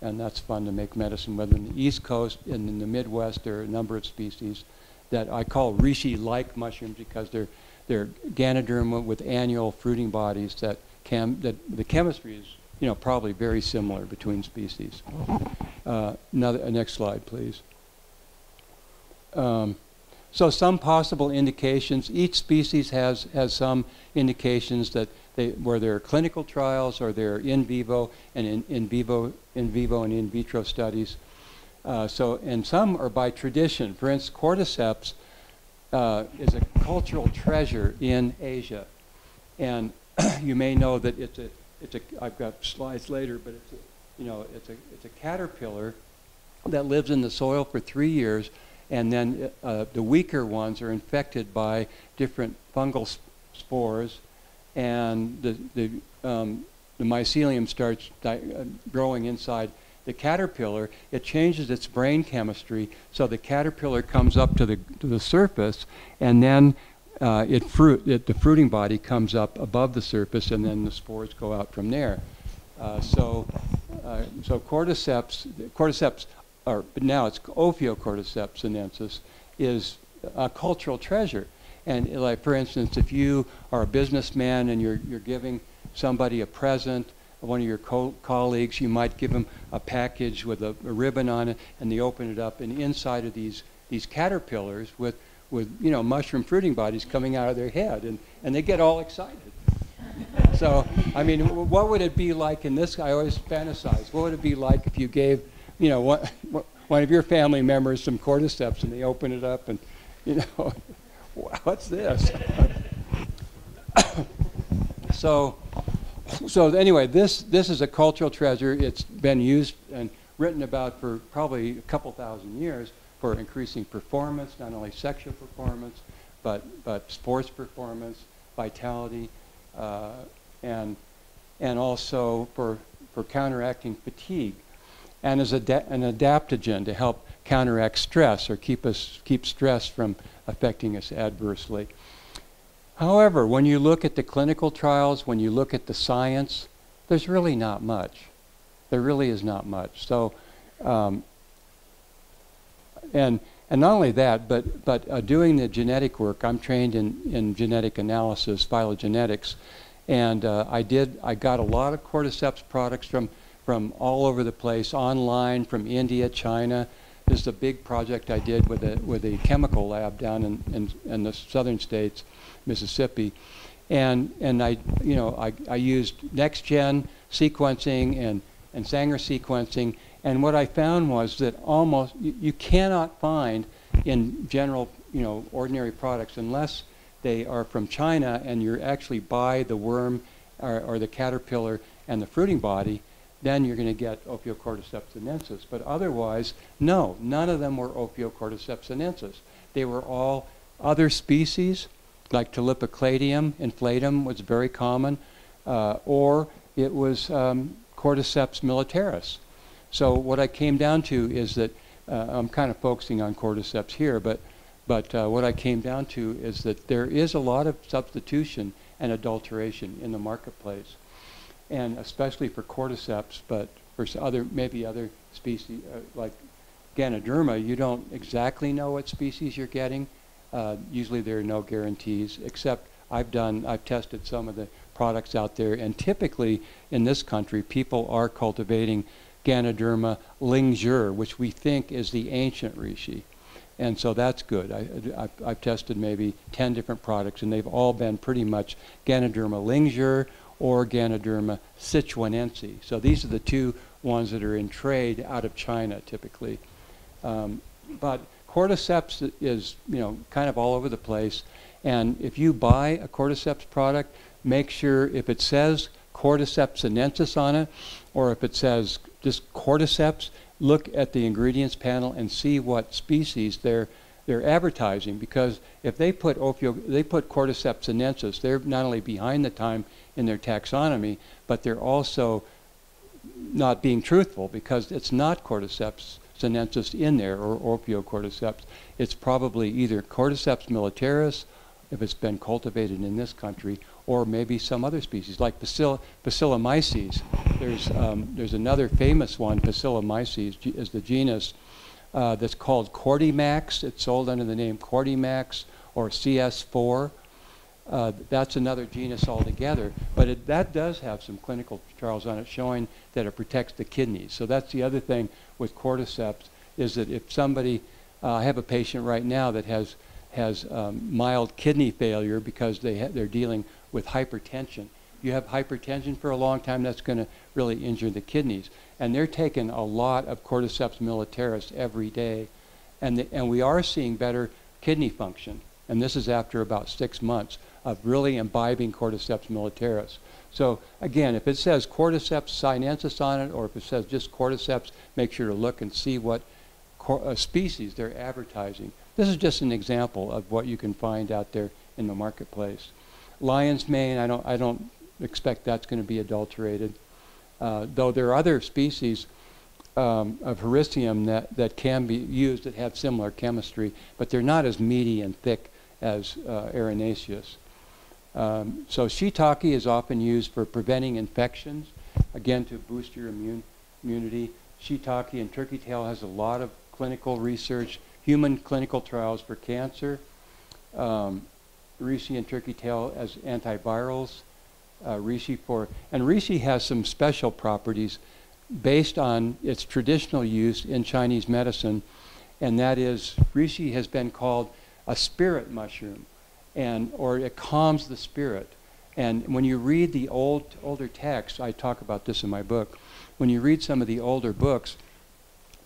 and that's fun to make medicine with. In the East Coast and in the Midwest, there are a number of species that I call reishi-like mushrooms because they're they're Ganoderma with annual fruiting bodies that chem that the chemistry is you know probably very similar between species. Uh, another uh, next slide, please. Um, so some possible indications. Each species has has some indications that they, where there are clinical trials or there are in vivo and in, in vivo, in vivo and in vitro studies. Uh, so, and some are by tradition. For instance, cordyceps uh, is a cultural treasure in Asia, and you may know that it's a, it's a. I've got slides later, but it's a, you know, it's a, it's a caterpillar that lives in the soil for three years, and then uh, the weaker ones are infected by different fungal spores and the, the, um, the mycelium starts uh, growing inside the caterpillar, it changes its brain chemistry so the caterpillar comes up to the, to the surface and then uh, it fruit, it, the fruiting body comes up above the surface and then the spores go out from there. Uh, so, uh, so cordyceps, cordyceps, or now it's Ophiocordyceps sinensis, is a cultural treasure. And like for instance, if you are a businessman and you're, you're giving somebody a present, one of your co colleagues, you might give them a package with a, a, ribbon on it, and they open it up, and inside of these these caterpillars with with you know mushroom fruiting bodies coming out of their head, and and they get all excited. so I mean, what would it be like in this? I always fantasize. What would it be like if you gave you know one one of your family members some cordyceps, and they open it up, and you know what's this? so, so anyway, this, this is a cultural treasure. It's been used and written about for probably a couple thousand years for increasing performance, not only sexual performance, but, but sports performance, vitality, uh, and, and also for, for counteracting fatigue, and as a an adaptogen to help counteract stress or keep us keep stress from affecting us adversely. However, when you look at the clinical trials, when you look at the science, there's really not much. There really is not much. So, um, and and not only that, but but uh, doing the genetic work, I'm trained in in genetic analysis, phylogenetics, and uh, I did I got a lot of cordyceps products from from all over the place, online, from India, China, this is a big project I did with a, with a chemical lab down in, in, in the southern states, Mississippi. And, and I, you know, I, I used next-gen sequencing and, and Sanger sequencing. And what I found was that almost, you, you cannot find in general, you know, ordinary products unless they are from China and you're actually buy the worm or, or the caterpillar and the fruiting body, then you're going to get Ophiocordyceps sinensis. But otherwise, no, none of them were Ophiocordyceps sinensis. They were all other species, like Tolypocladium inflatum was very common, uh, or it was um, Cordyceps militaris. So what I came down to is that uh, I'm kind of focusing on cordyceps here, but but uh, what I came down to is that there is a lot of substitution and adulteration in the marketplace, and especially for cordyceps, but for other maybe other species uh, like Ganoderma, you don't exactly know what species you're getting. Uh, usually there are no guarantees, except I've done I've tested some of the products out there, and typically in this country, people are cultivating Ganoderma lingzhi, which we think is the ancient reishi. And so that's good. I, have tested maybe 10 different products, and they've all been pretty much Ganoderma lingzhi or Ganoderma sichuanense. So these are the two ones that are in trade out of China typically. Um, but cordyceps is, you know, kind of all over the place. And if you buy a cordyceps product, make sure if it says cordyceps sinensis on it, or if it says just cordyceps, look at the ingredients panel and see what species they're they're advertising because if they put ophio, they put cordyceps sinensis, they're not only behind the time in their taxonomy, but they're also not being truthful because it's not cordyceps sinensis in there or Ophiocordyceps. It's probably either Cordyceps militaris if it's been cultivated in this country, or maybe some other species like Paecil- Paecilomyces. There's, um, there's another famous one, Paecilomyces is the genus, uh, that's called Cordymax. It's sold under the name Cordymax or CS4. Uh, that's another genus altogether, but it, that does have some clinical trials on it showing that it protects the kidneys. So that's the other thing with cordyceps is that if somebody, uh, I have a patient right now that has has um, mild kidney failure because they they're dealing with hypertension. You have hypertension for a long time, that's going to really injure the kidneys. And they're taking a lot of cordyceps militaris every day. And, the, and we are seeing better kidney function. And this is after about six months of really imbibing cordyceps militaris. So again, if it says cordyceps sinensis on it, or if it says just cordyceps, make sure to look and see what uh, species they're advertising. This is just an example of what you can find out there in the marketplace. Lion's mane, I don't, I don't expect that's going to be adulterated. Uh, though there are other species um, of Hericium that, that can be used that have similar chemistry, but they're not as meaty and thick as uh. Um, so shiitake is often used for preventing infections, again to boost your immune, immunity. Shiitake and turkey tail has a lot of clinical research human clinical trials for cancer, um, reishi and turkey tail as antivirals, uh, reishi for, and reishi has some special properties based on its traditional use in Chinese medicine, and that is reishi has been called a spirit mushroom, and or it calms the spirit. And when you read the old older texts, I talk about this in my book. When you read some of the older books,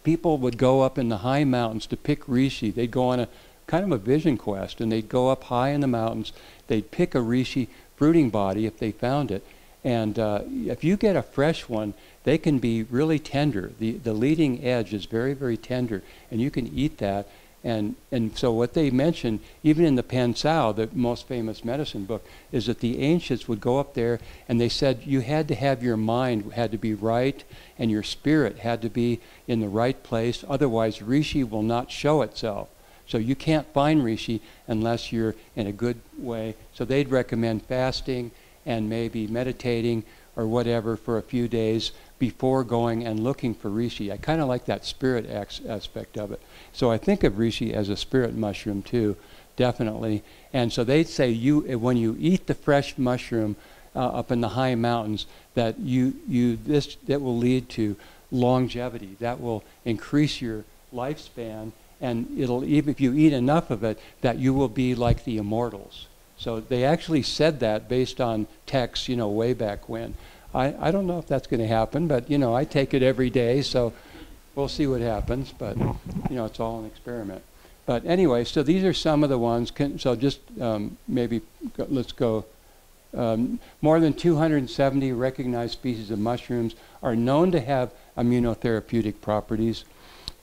people would go up in the high mountains to pick reishi. They'd go on a kind of a vision quest, and they'd go up high in the mountains. They'd pick a reishi fruiting body if they found it. And uh, if you get a fresh one, they can be really tender. The, the leading edge is very, very tender, and you can eat that. And, and so what they mentioned, even in the Pen Tsao, the most famous medicine book, is that the ancients would go up there and they said you had to have your mind had to be right and your spirit had to be in the right place. Otherwise, Reishi will not show itself. So you can't find Reishi unless you're in a good way. So they'd recommend fasting and maybe meditating or whatever for a few days before going and looking for reishi. I kind of like that spirit aspect of it. So I think of reishi as a spirit mushroom too, definitely. And so they say you when you eat the fresh mushroom uh, up in the high mountains, that you you this that will lead to longevity. That will increase your lifespan, and it'll even if you eat enough of it, that you will be like the immortals. So they actually said that based on texts, you know, way back when. I, I don't know if that's going to happen, but you know, I take it every day, so we'll see what happens. But you know, it's all an experiment. But anyway, so these are some of the ones. Can, so just um, maybe go, let's go. Um, more than 270 recognized species of mushrooms are known to have immunotherapeutic properties.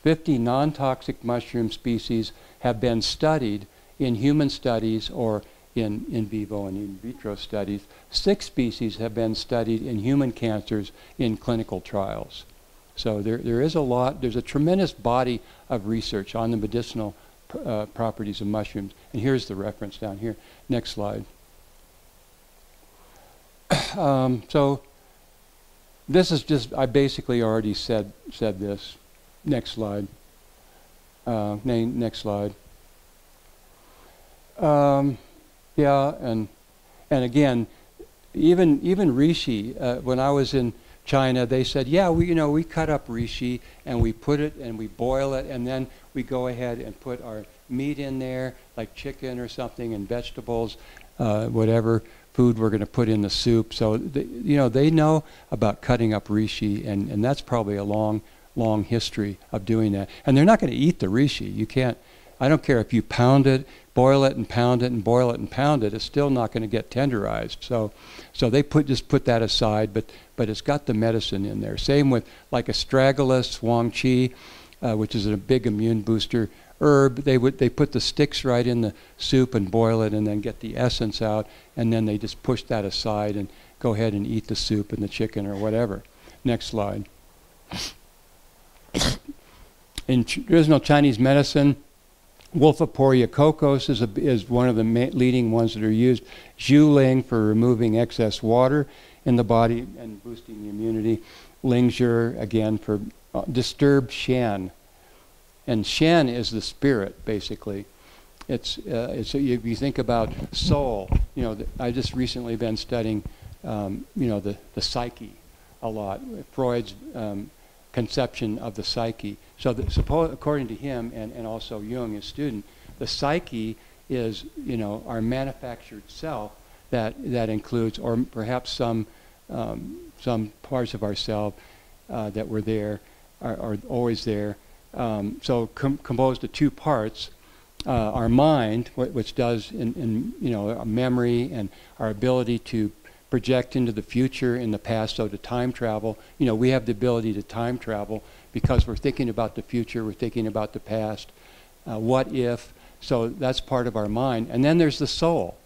50 non-toxic mushroom species have been studied in human studies or in in vivo and in vitro studies. Six species have been studied in human cancers in clinical trials. So there, there is a lot, there's a tremendous body of research on the medicinal pr- uh, properties of mushrooms. And here's the reference down here. Next slide. um, so this is just, I basically already said, said this. Next slide. Uh, next slide. Um, yeah, and and again, even even reishi. Uh, when I was in China, they said, yeah, we you know we cut up reishi and we put it and we boil it and then we go ahead and put our meat in there, like chicken or something, and vegetables, uh, whatever food we're going to put in the soup. So they, you know they know about cutting up reishi, and and that's probably a long long history of doing that. And they're not going to eat the reishi. You can't. I don't care if you pound it, boil it and pound it and boil it and pound it, it's still not going to get tenderized. So, so they put just put that aside, but but it's got the medicine in there. Same with like astragalus, Wang Chi, uh, which is a big immune booster herb. They would they put the sticks right in the soup and boil it, and then get the essence out, and then they just push that aside and go ahead and eat the soup and the chicken or whatever. Next slide. In traditional Chinese medicine, Wolfiporia cocos is, a, is one of the leading ones that are used. Ling for removing excess water in the body and boosting immunity. Lingzhi, again, for uh, disturbed Shen. And Shen is the spirit, basically. It's, uh, it's if you think about soul, you know, the, I just recently been studying, um, you know, the, the psyche a lot. Freud's um, conception of the psyche. So according to him and, and also Jung, his student, the psyche is, you know, our manufactured self that, that includes, or perhaps some, um, some parts of ourselves uh, that were there, are, are always there. Um, so com- composed of two parts, uh, our mind, which does in, in you know memory and our ability to project into the future in the past, so to time travel. You know, we have the ability to time travel because we're thinking about the future, we're thinking about the past, uh, what if. So that's part of our mind. And then there's the soul.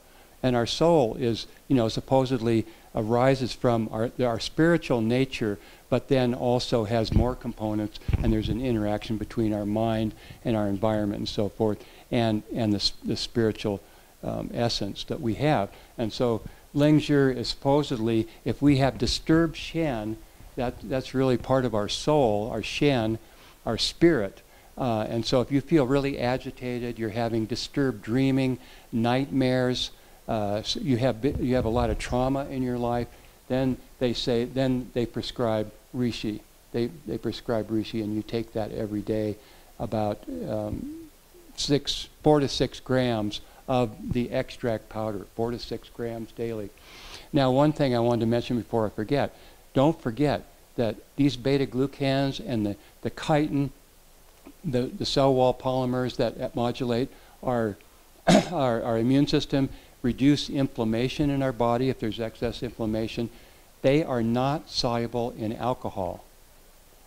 And our soul is, you know, supposedly arises from our, our spiritual nature, but then also has more components, and there's an interaction between our mind and our environment and so forth, and, and the, the spiritual um, essence that we have. And so Lingzhi is supposedly, if we have disturbed Shen, that, that's really part of our soul, our Shen, our spirit. Uh, and so if you feel really agitated, you're having disturbed dreaming, nightmares, uh, so you, have, you have a lot of trauma in your life, then they say, then they prescribe reishi. They, they prescribe reishi, and you take that every day, about um, six, four to six grams of the extract powder, four to six grams daily. Now, one thing I wanted to mention before I forget, don't forget that these beta glucans and the, the chitin, the, the cell wall polymers that modulate our, our, our immune system, reduce inflammation in our body if there's excess inflammation, they are not soluble in alcohol.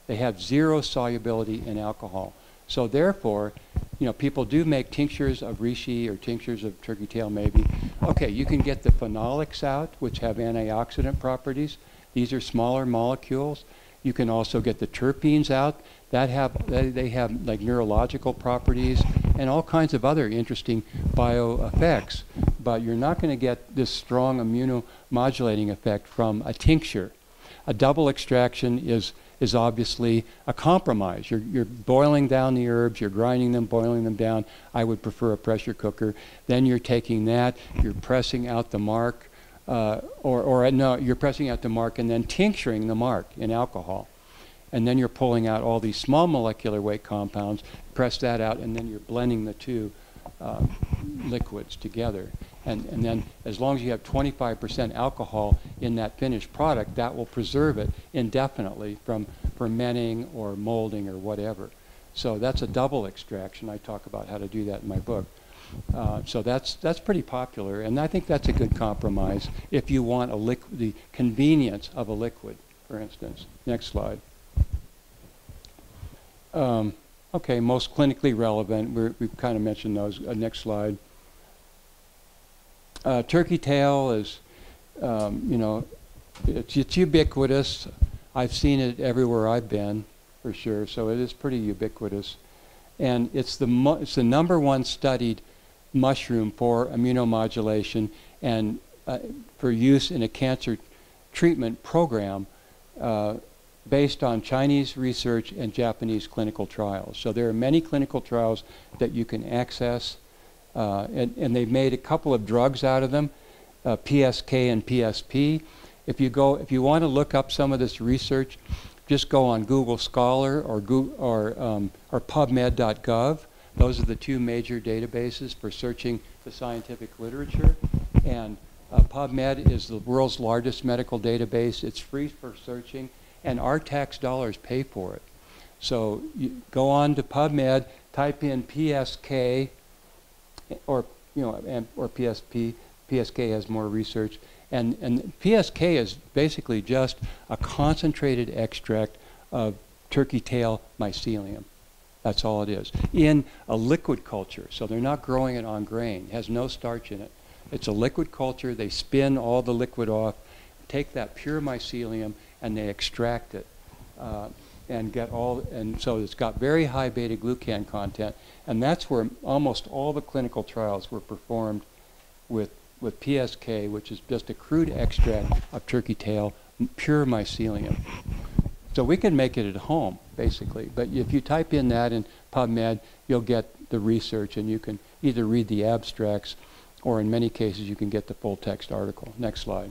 They have zero solubility in alcohol. So therefore, you know, people do make tinctures of reishi or tinctures of turkey tail maybe. Okay, you can get the phenolics out, which have antioxidant properties. These are smaller molecules. You can also get the terpenes out that have they have like neurological properties and all kinds of other interesting bio effects. But you're not going to get this strong immunomodulating effect from a tincture. A double extraction is is obviously a compromise. You're, you're boiling down the herbs, you're grinding them, boiling them down. I would prefer a pressure cooker. Then you're taking that, you're pressing out the mark, uh, or, or no, you're pressing out the mark and then tincturing the mark in alcohol. And then you're pulling out all these small molecular weight compounds, press that out, and then you're blending the two uh, liquids together. And, and then as long as you have 25% alcohol in that finished product, that will preserve it indefinitely from fermenting or molding or whatever. So that's a double extraction. I talk about how to do that in my book. Uh, so that's that's pretty popular, and I think that's a good compromise if you want a liquid, the convenience of a liquid, for instance. Next slide. Um, okay, most clinically relevant. we have kind of mentioned those. Uh, next slide. Uh, turkey tail is, um, you know, it's, it's ubiquitous. I've seen it everywhere I've been, for sure. So it is pretty ubiquitous, and it's the it's the number one studied mushroom for immunomodulation and uh, for use in a cancer treatment program uh, based on Chinese research and Japanese clinical trials. So there are many clinical trials that you can access, uh, and, and, they've made a couple of drugs out of them, uh, PSK and PSP. If you go, if you want to look up some of this research, just go on Google Scholar or, Google, or, um, or PubMed.gov. Those are the two major databases for searching the scientific literature. And uh, PubMed is the world's largest medical database. It's free for searching, and our tax dollars pay for it. So go on to PubMed, type in PSK, or you know, or PSP. PSK has more research, and and PSK is basically just a concentrated extract of turkey tail mycelium. That's all it is in a liquid culture. So they're not growing it on grain. It has no starch in it. It's a liquid culture. They spin all the liquid off, take that pure mycelium, and they extract it. Uh, and get all, and so it's got very high beta glucan content, and that's where almost all the clinical trials were performed with, with PSK, which is just a crude extract of turkey tail, pure mycelium. So we can make it at home, basically. But if you type in that in PubMed, you'll get the research, and you can either read the abstracts or in many cases you can get the full text article. Next slide.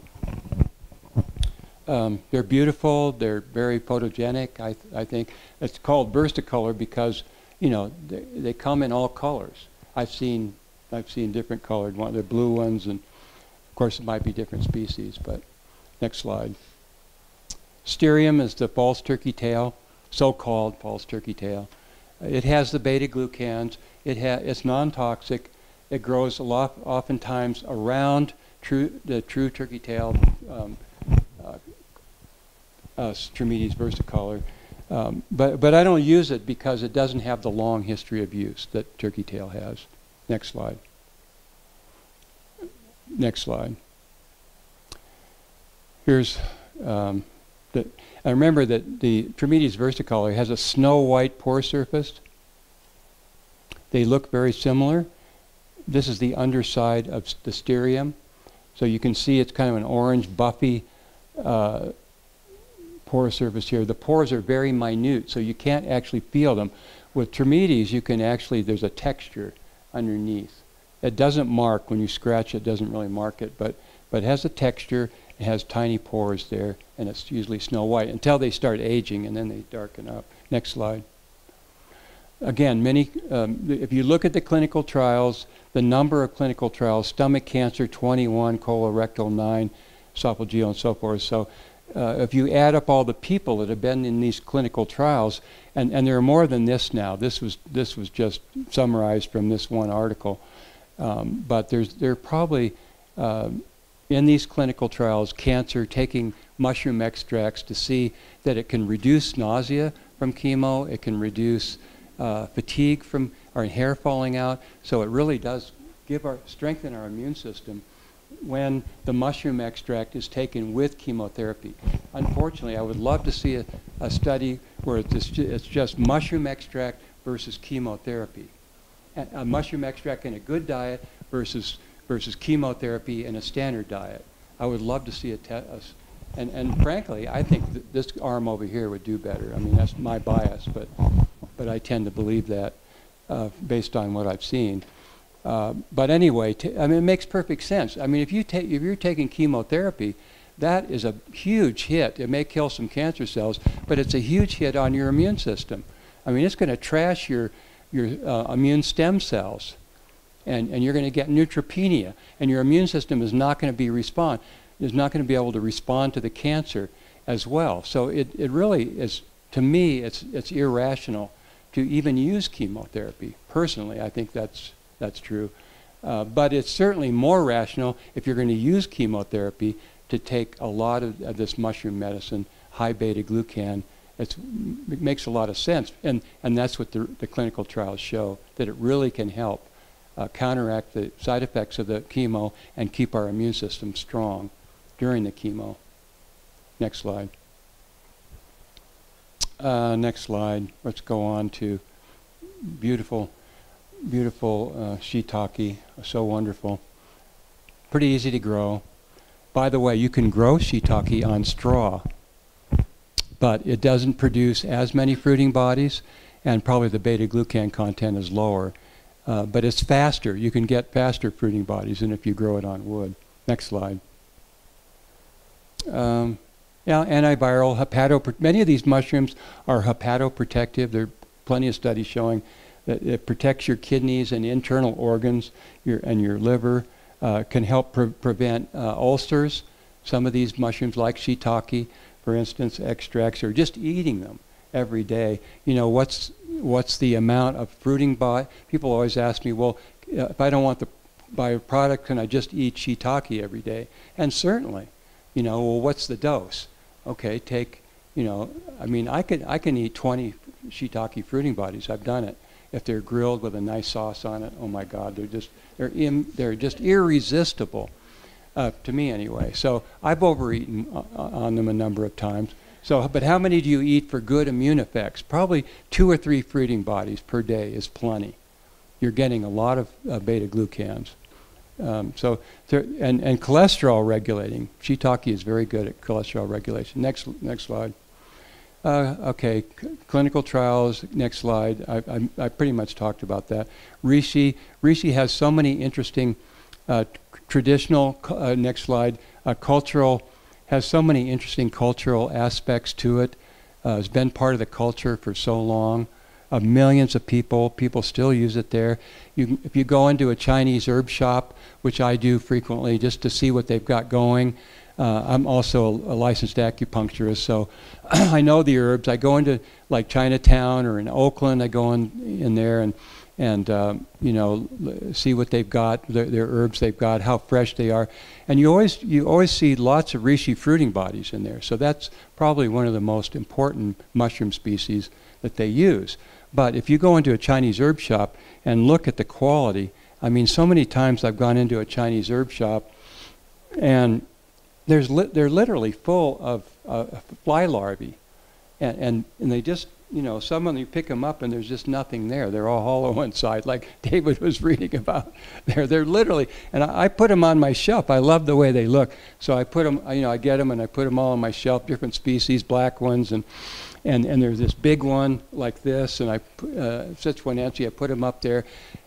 Um, they're beautiful. They're very photogenic. I, th I think it's called versicolor because you know they, they come in all colors. I've seen I've seen different colored ones. They're blue ones, and of course it might be different species. But next slide. Stereum is the false turkey tail, so-called false turkey tail. It has the beta glucans. It it's non-toxic. It grows a lot, oftentimes around true, the true turkey tail um, uh, uh, versicolor. Um, but, but I don't use it because it doesn't have the long history of use that turkey tail has. Next slide. Next slide. Here's um, the, I remember that the Trametes versicolor has a snow white pore surface. They look very similar this is the underside of the stereum. So you can see it's kind of an orange, buffy uh, pore surface here. The pores are very minute, so you can't actually feel them. With Trametes, you can actually, there's a texture underneath. It doesn't mark when you scratch it, doesn't really mark it, but, but it has a texture, it has tiny pores there, and it's usually snow white until they start aging and then they darken up. Next slide again, many, um, if you look at the clinical trials, the number of clinical trials, stomach cancer 21, colorectal 9, esophageal and so forth. So uh, if you add up all the people that have been in these clinical trials, and, and there are more than this now, this was, this was just summarized from this one article, um, but there's, there are probably uh, in these clinical trials cancer taking mushroom extracts to see that it can reduce nausea from chemo, it can reduce uh, fatigue from our hair falling out. So it really does give our strengthen our immune system when the mushroom extract is taken with chemotherapy. Unfortunately, I would love to see a, a study where it's, it's just mushroom extract versus chemotherapy. A, a mushroom extract in a good diet versus versus chemotherapy in a standard diet. I would love to see a, te- a and, and frankly, I think th this arm over here would do better. I mean, that's my bias, but but I tend to believe that uh, based on what I've seen. Uh, but anyway, I mean, it makes perfect sense. I mean, if you take if you're taking chemotherapy, that is a huge hit. It may kill some cancer cells, but it's a huge hit on your immune system. I mean, it's going to trash your your uh, immune stem cells, and and you're going to get neutropenia, and your immune system is not going to be respond is not going to be able to respond to the cancer as well. So it, it really is, to me, it's, it's irrational to even use chemotherapy. Personally, I think that's, that's true. Uh, but it's certainly more rational if you're going to use chemotherapy to take a lot of, of this mushroom medicine, high beta glucan. It makes a lot of sense. And, and that's what the, the clinical trials show, that it really can help uh, counteract the side effects of the chemo and keep our immune system strong during the chemo. Next slide. Uh, next slide. Let's go on to beautiful, beautiful uh, shiitake. So wonderful. Pretty easy to grow. By the way, you can grow shiitake on straw, but it doesn't produce as many fruiting bodies, and probably the beta glucan content is lower. Uh, but it's faster. You can get faster fruiting bodies than if you grow it on wood. Next slide. Um, yeah, antiviral, hepato. Many of these mushrooms are hepatoprotective. There are plenty of studies showing that it protects your kidneys and internal organs your, and your liver. Uh, can help pre prevent uh, ulcers. Some of these mushrooms, like shiitake, for instance, extracts, or just eating them every day. You know, what's what's the amount of fruiting by? People always ask me, well, if I don't want the byproduct, can I just eat shiitake every day? And certainly, you know, well, what's the dose? Okay, take, you know, I mean, I could I can eat 20 shiitake fruiting bodies. I've done it. If they're grilled with a nice sauce on it, oh my God, they're just they're Im, they're just irresistible, uh, to me anyway. So I've overeaten uh, on them a number of times. So, but how many do you eat for good immune effects? Probably two or three fruiting bodies per day is plenty. You're getting a lot of uh, beta glucans. Um, so, there, and, and cholesterol regulating. Shiitake is very good at cholesterol regulation. Next, next slide. Uh, okay, C clinical trials. Next slide. I, I, I, pretty much talked about that. Reishi. Reishi has so many interesting uh, traditional. Uh, next slide. Uh, cultural has so many interesting cultural aspects to it. Uh, it's been part of the culture for so long. Uh, millions of people, people still use it there. You, if you go into a Chinese herb shop, which I do frequently, just to see what they've got going. Uh, I'm also a, licensed acupuncturist, so I know the herbs. I go into like Chinatown or in Oakland. I go in in there and and uh, you know see what they've got, their, their, herbs they've got, how fresh they are, and you always you always see lots of reishi fruiting bodies in there. So that's probably one of the most important mushroom species that they use. But if you go into a Chinese herb shop and look at the quality, I mean, so many times I've gone into a Chinese herb shop, and there's li they're literally full of uh, fly larvae, and, and and they just you know, some of them you pick them up and there's just nothing there. They're all hollow inside, like David was reading about. They're they're literally, and I, I, put them on my shelf. I love the way they look, so I put them. You know, I get them and I put them all on my shelf, different species, black ones, and and and there's this big one like this, and I uh, Sichuanense. I put them up there.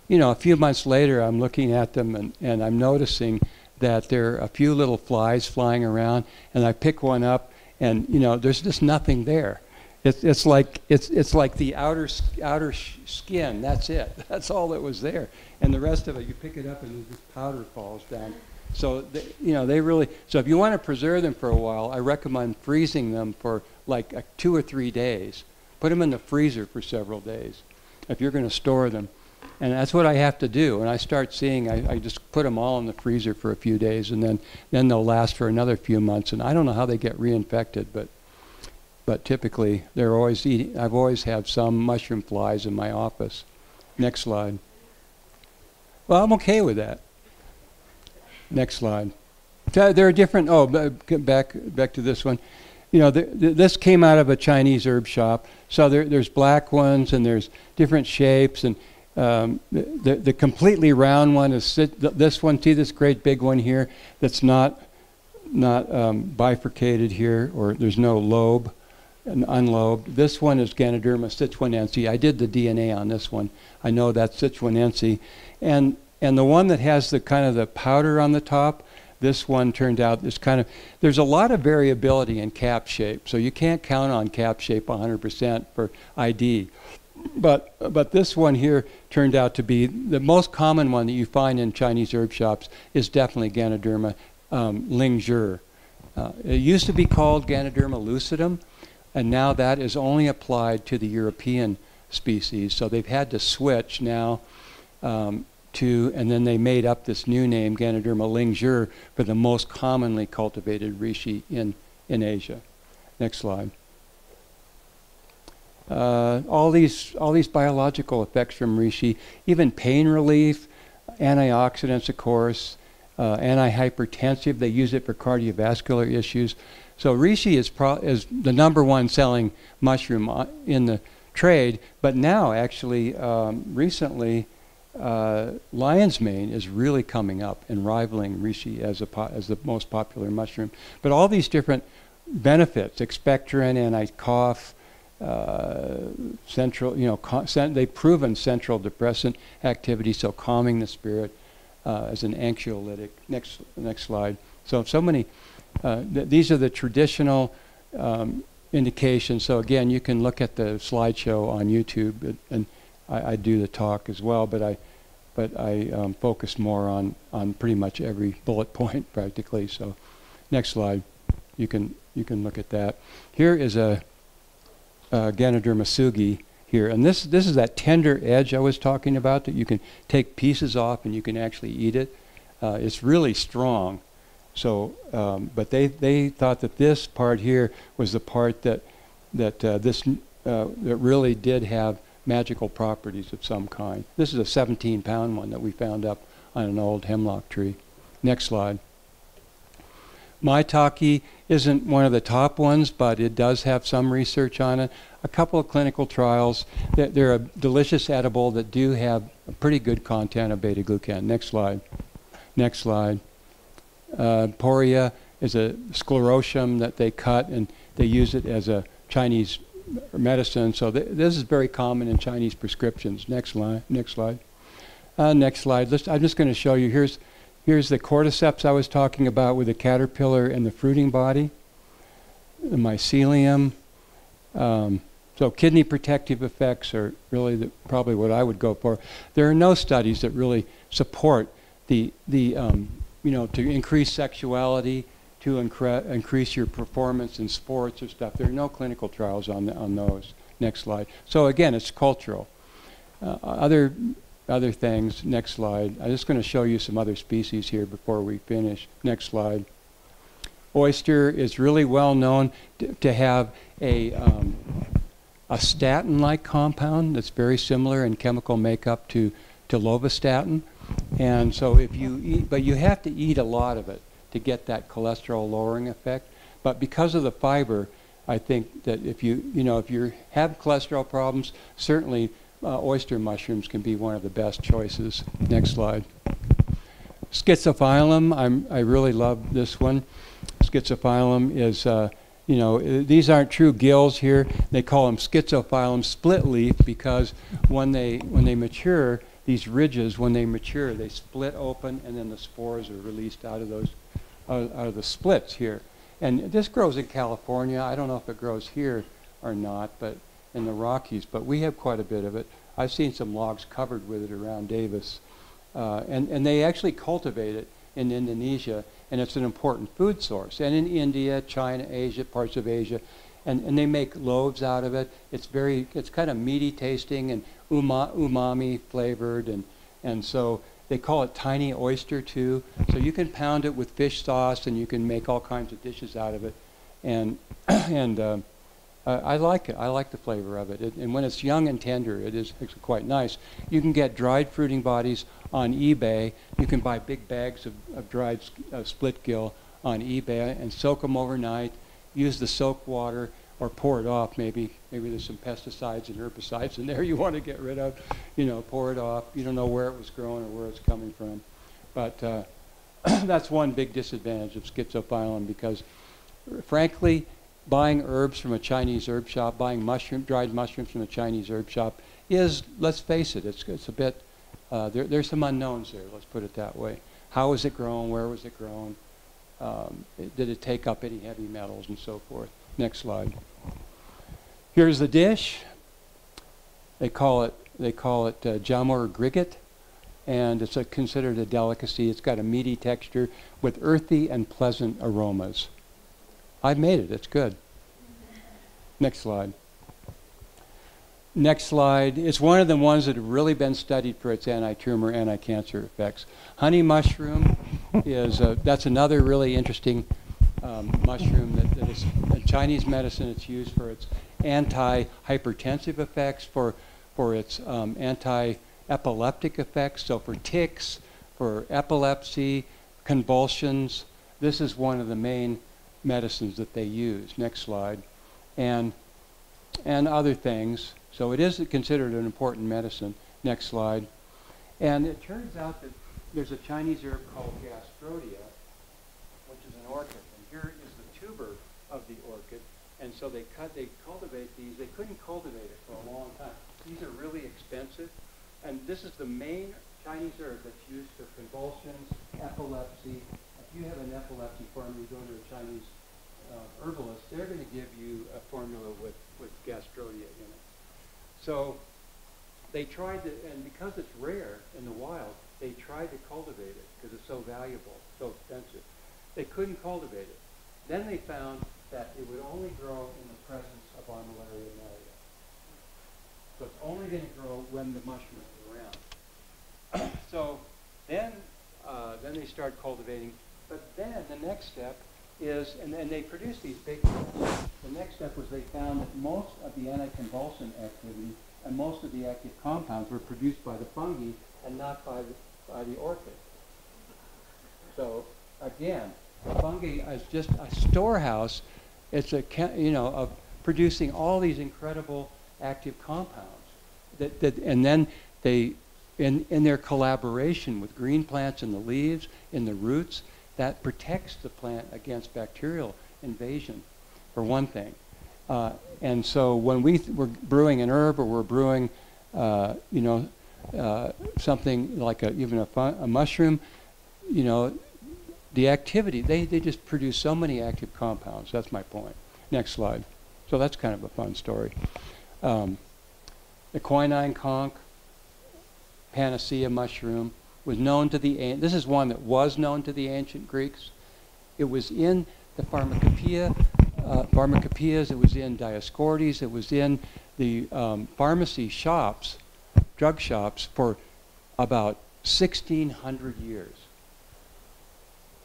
You know, a few months later, I'm looking at them and and I'm noticing that there are a few little flies flying around, and I pick one up, and you know, there's just nothing there it's, it's like it's it's like the outer outer skin. That's it. That's all that was there, and the rest of it, you pick it up and this powder falls down. So they, you know they really. So if you want to preserve them for a while, I recommend freezing them for like a, two or three days. Put them in the freezer for several days, if you're going to store them. And that's what I have to do. And I start seeing, I, I just put them all in the freezer for a few days, and then then they'll last for another few months. And I don't know how they get reinfected, but but typically they're always eating. I've always had some mushroom flies in my office. Next slide. Well, I'm okay with that. Next slide. There are different. Oh, back back to this one. You know, the, the, this came out of a Chinese herb shop. So there, there's black ones and there's different shapes and um, the, the completely round one is this one. See this great big one here that's not not um, bifurcated here, or there's no lobe and unlobed. This one is Ganoderma sichuanense. I did the DNA on this one. I know that's sichuanense. And, and the one that has the kind of the powder on the top, this one turned out this kind of, there's a lot of variability in cap shape. So you can't count on cap shape 100% for ID. But, but this one here turned out to be the most common one that you find in Chinese herb shops is definitely Ganoderma um, lingzhi. Uh, it used to be called Ganoderma lucidum, and now that is only applied to the European species. So they've had to switch now um, to, and then they made up this new name, Ganoderma lingzhi, for the most commonly cultivated reishi in, in Asia. Next slide. Uh, all these all these biological effects from reishi, even pain relief, antioxidants, of course, uh, antihypertensive. They use it for cardiovascular issues. So reishi is, pro- is the number one selling mushroom uh, in the trade, but now actually um, recently uh, lion's mane is really coming up and rivaling reishi as, a as the most popular mushroom. But all these different benefits, expectorant, anti-cough, uh, central, you know, they've proven central depressant activity, so calming the spirit uh, as an anxiolytic. Next, next slide. So, so many. Uh, th- these are the traditional um, indications. So again, you can look at the slideshow on YouTube, and, and I, I, do the talk as well. But I, but I um, focus more on on pretty much every bullet point practically. So, next slide. You can you can look at that. Here is a, a Ganoderma tsugae here. And this, this is that tender edge I was talking about that you can take pieces off and you can actually eat it. Uh, it's really strong. So, um, but they, they thought that this part here was the part that, that uh, this uh, that really did have magical properties of some kind. This is a 17 pound one that we found up on an old hemlock tree. Next slide. Maitake isn't one of the top ones, but it does have some research on it. A couple of clinical trials. They're a delicious edible that do have a pretty good content of beta glucan. Next slide. Next slide. Uh, poria is a sclerotium that they cut and they use it as a Chinese medicine. So th this is very common in Chinese prescriptions. Next slide. Next slide. Uh, next slide. Let's, I'm just going to show you. Here's Here's the cordyceps I was talking about with the caterpillar and the fruiting body, the mycelium. Um, so kidney protective effects are really the, probably what I would go for. There are no studies that really support the, the um, you know, to increase sexuality, to incre increase your performance in sports or stuff. There are no clinical trials on, the, on those. Next slide. So again, it's cultural. Uh, other other things. Next slide. I'm just going to show you some other species here before we finish. Next slide. Oyster is really well known to, have a, um, a statin-like compound that's very similar in chemical makeup to, to lovastatin. And so if you eat, but you have to eat a lot of it to get that cholesterol lowering effect. But because of the fiber, I think that if you, you know, if you have cholesterol problems, certainly uh, oyster mushrooms can be one of the best choices. Next slide. Schizophyllum, I'm, I really love this one. Schizophyllum is, uh, you know, these aren't true gills here. They call them schizophyllum split leaf because when they, when they mature, these ridges, when they mature, they split open and then the spores are released out of those, uh, out of the splits here. And this grows in California. I don't know if it grows here or not, but in the Rockies, but we have quite a bit of it. I've seen some logs covered with it around Davis. Uh, and, and they actually cultivate it in Indonesia, and it's an important food source. And in India, China, Asia, parts of Asia, and, and they make loaves out of it. It's very, it's kind of meaty tasting and uma, umami flavored, and, and so they call it tiny oyster too. So you can pound it with fish sauce, and you can make all kinds of dishes out of it. And, and um, uh, I like it. I like the flavor of it. it. And when it's young and tender, it is quite nice. You can get dried fruiting bodies on eBay. You can buy big bags of, of dried uh, split gill on eBay and soak them overnight. Use the soak water or pour it off. Maybe maybe there's some pesticides and herbicides in there you want to get rid of. You know, pour it off. You don't know where it was grown or where it's coming from. But uh, that's one big disadvantage of schizophyllum because, frankly, buying herbs from a Chinese herb shop, buying mushroom, dried mushrooms from a Chinese herb shop is, let's face it, it's, it's a bit, uh, there, there's some unknowns there, let's put it that way. How was it grown? Where was it grown? Um, it, did it take up any heavy metals and so forth? Next slide. Here's the dish. They call it, they call it uh, jamur griget, and it's a, considered a delicacy. It's got a meaty texture with earthy and pleasant aromas. I've made it. It's good. Next slide. Next slide. It's one of the ones that have really been studied for its anti-tumor, anti-cancer effects. Honey mushroom is a, that's another really interesting um, mushroom that, that is Chinese medicine. It's used for its anti-hypertensive effects, for for its um, anti epileptic effects. So for ticks, for epilepsy, convulsions, this is one of the main medicines that they use. Next slide. And, and other things. So it is considered an important medicine. Next slide. And it turns out that there's a Chinese herb called Gastrodia, which is an orchid. And here is the tuber of the orchid. And so they cut, they cultivate these. They couldn't cultivate it for a long time. These are really expensive. And this is the main Chinese herb that's used for convulsions, epilepsy. If you have an epilepsy form, you go to a Chinese uh, herbalist, they're going to give you a formula with, with Gastrodia in it. So they tried to, and because it's rare in the wild, they tried to cultivate it because it's so valuable, so expensive. They couldn't cultivate it. Then they found that it would only grow in the presence of Armillaria mellea. So it's only going to grow when the mushroom is around. so then, uh, then they start cultivating. But then the next step is, and, and they produce these big The next step was they found that most of the anticonvulsant activity and most of the active compounds were produced by the fungi and not by the, by the orchid. So again, fungi is just a storehouse. It's a you know of producing all these incredible active compounds. That, that and then they in in their collaboration with green plants in the leaves, in the roots, that protects the plant against bacterial invasion, for one thing. Uh, and so when we we're brewing an herb or we're brewing, uh, you know, uh, something like a, even a, a mushroom, you know, the activity, they, they just produce so many active compounds. That's my point. Next slide. So that's kind of a fun story. Um, the quinine conch, panacea mushroom, was known to the, this is one that was known to the ancient Greeks. It was in the pharmacopoeia, uh, pharmacopoeias, it was in Dioscorides, it was in the um, pharmacy shops, drug shops, for about 1,600 years.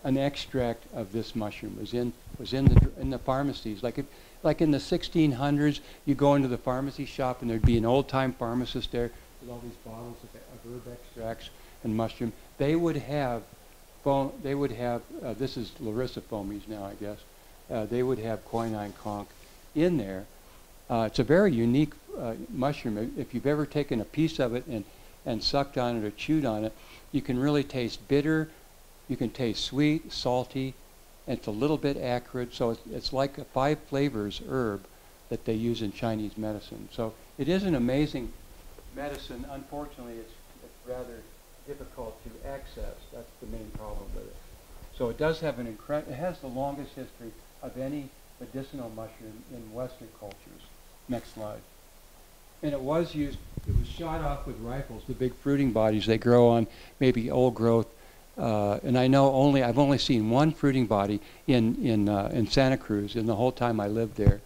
An extract of this mushroom was in, was in, the, in the pharmacies. Like, if, like in the 1600s, you go into the pharmacy shop and there'd be an old-time pharmacist there with all these bottles of herb extracts and mushroom, they would have, foam, they would have, uh, this is Laricifomes now, I guess, uh, they would have quinine conch in there. Uh, it's a very unique uh, mushroom. If you've ever taken a piece of it and, and sucked on it or chewed on it, you can really taste bitter, you can taste sweet, salty, and it's a little bit acrid. So it's, it's like a five flavors herb that they use in Chinese medicine. So it is an amazing medicine. Unfortunately, it's, it's rather difficult to access. That's the main problem with it. So it does have an incredible, it has the longest history of any medicinal mushroom in Western cultures. Next slide. And it was used, it was shot off with rifles, the big fruiting bodies. They grow on maybe old growth. Uh, and I know only, I've only seen one fruiting body in, in, uh, in Santa Cruz in the whole time I lived there.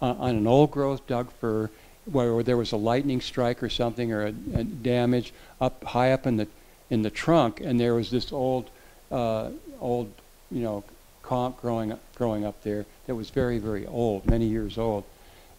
Uh, on an old growth Doug fir where, there was a lightning strike or something or a, a damage up high up in the in the trunk, and there was this old, uh, old, you know, conch growing up, growing up there that was very, very old, many years old.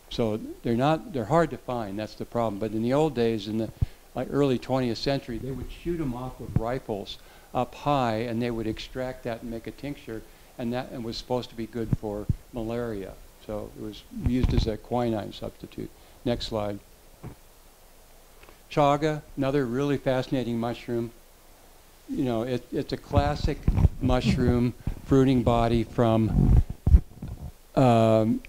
So they're not, they're hard to find. That's the problem. But in the old days, in the like early 20th century, they would shoot them off with rifles up high, and they would extract that and make a tincture, and that and was supposed to be good for malaria. So it was used as a quinine substitute. Next slide. Chaga, another really fascinating mushroom you know, it, it's a classic mushroom fruiting body from um,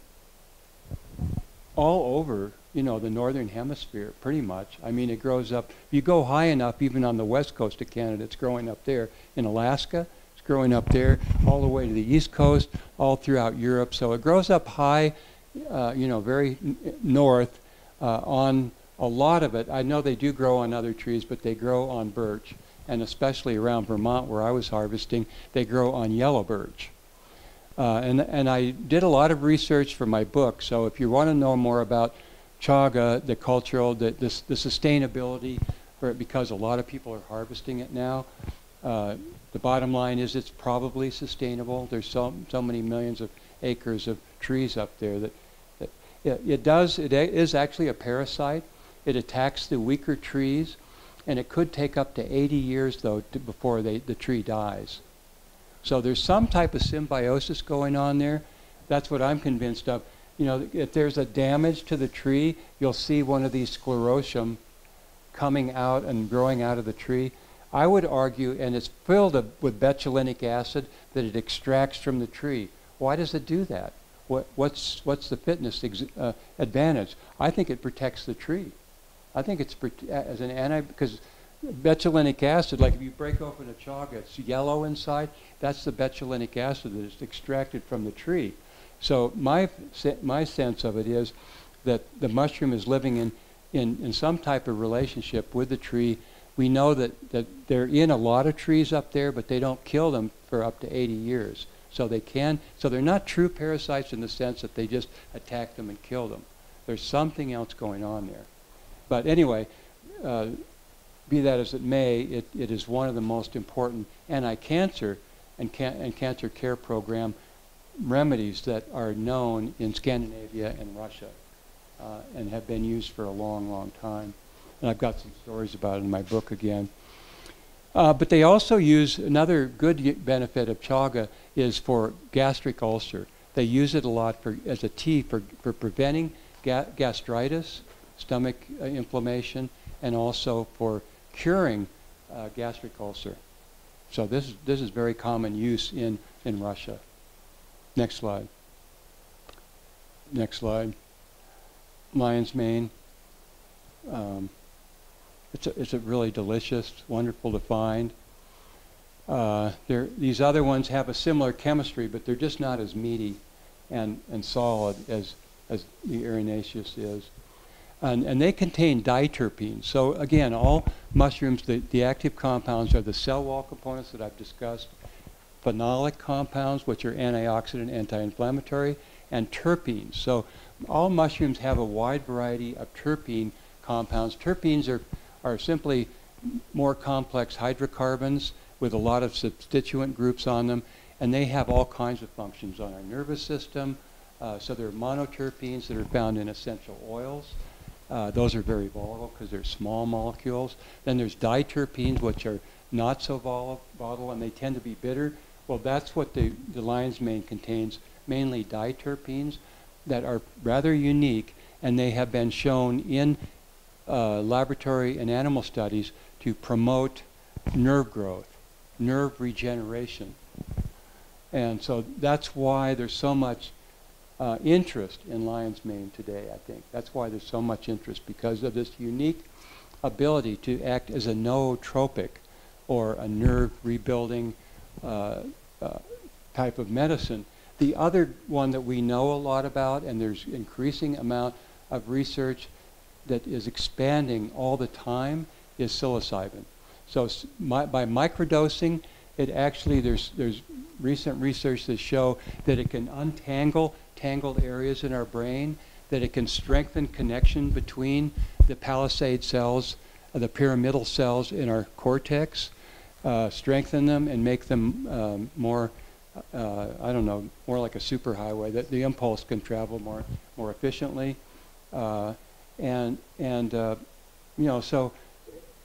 all over, you know, the northern hemisphere, pretty much. I mean, it grows up. You go high enough, even on the west coast of Canada, it's growing up there. In Alaska, it's growing up there, all the way to the east coast, all throughout Europe. So it grows up high, uh, you know, very north uh, on a lot of it. I know they do grow on other trees, but they grow on birch and especially around Vermont where I was harvesting, they grow on yellow birch. Uh, and, and I did a lot of research for my book, so if you want to know more about chaga, the cultural, the, the, the sustainability, for it, because a lot of people are harvesting it now, uh, the bottom line is it's probably sustainable. There's so, so many millions of acres of trees up there that, that it, it does, it is actually a parasite. It attacks the weaker trees And it could take up to 80 years, though, to, before they, the tree dies. So there's some type of symbiosis going on there. That's what I'm convinced of. You know, if there's a damage to the tree, you'll see one of these sclerotium coming out and growing out of the tree. I would argue, and it's filled with betulinic acid that it extracts from the tree. Why does it do that? What, what's, what's the fitness uh, advantage? I think it protects the tree. I think it's as an anti because betulinic acid, like if you break open a chaga, it's yellow inside. That's the betulinic acid that is extracted from the tree. So my my sense of it is that the mushroom is living in, in, in some type of relationship with the tree. We know that, that they're in a lot of trees up there, but they don't kill them for up to 80 years. So they can so they're not true parasites in the sense that they just attack them and kill them. There's something else going on there. But anyway, uh, be that as it may, it, it is one of the most important anti-cancer and, can, and cancer care program remedies that are known in Scandinavia and Russia uh, and have been used for a long, long time. And I've got some stories about it in my book again. Uh, but they also use another good benefit of chaga is for gastric ulcer. They use it a lot for, as a tea for, for preventing ga gastritis stomach uh, inflammation, and also for curing uh, gastric ulcer. So this is, this is very common use in, in Russia. Next slide. Next slide. Lion's mane. Um, it's, a, it's a really delicious, wonderful to find. Uh, these other ones have a similar chemistry, but they're just not as meaty and, and solid as, as the erinaceus is. And, and they contain diterpenes. So again, all mushrooms, the, the active compounds are the cell wall components that I've discussed, phenolic compounds, which are antioxidant, anti-inflammatory, and terpenes. So all mushrooms have a wide variety of terpene compounds. Terpenes are, are simply more complex hydrocarbons with a lot of substituent groups on them, and they have all kinds of functions on our nervous system. Uh, so there are monoterpenes that are found in essential oils. Uh, those are very volatile because they're small molecules. Then there's diterpenes, which are not so volatile, and they tend to be bitter. Well, that's what the, the lion's mane contains, mainly diterpenes that are rather unique, and they have been shown in uh, laboratory and animal studies to promote nerve growth, nerve regeneration. And so that's why there's so much uh, interest in lion's mane today, I think. That's why there's so much interest, because of this unique ability to act as a nootropic or a nerve rebuilding uh, uh, type of medicine. The other one that we know a lot about, and there's increasing amount of research that is expanding all the time, is psilocybin. So my, by microdosing, it actually, there's, there's recent research that show that it can untangle tangled areas in our brain, that it can strengthen connection between the palisade cells, uh, the pyramidal cells in our cortex, uh, strengthen them and make them um, more, uh, I don't know, more like a superhighway, that the impulse can travel more, more efficiently. Uh, and, and uh, you know, so,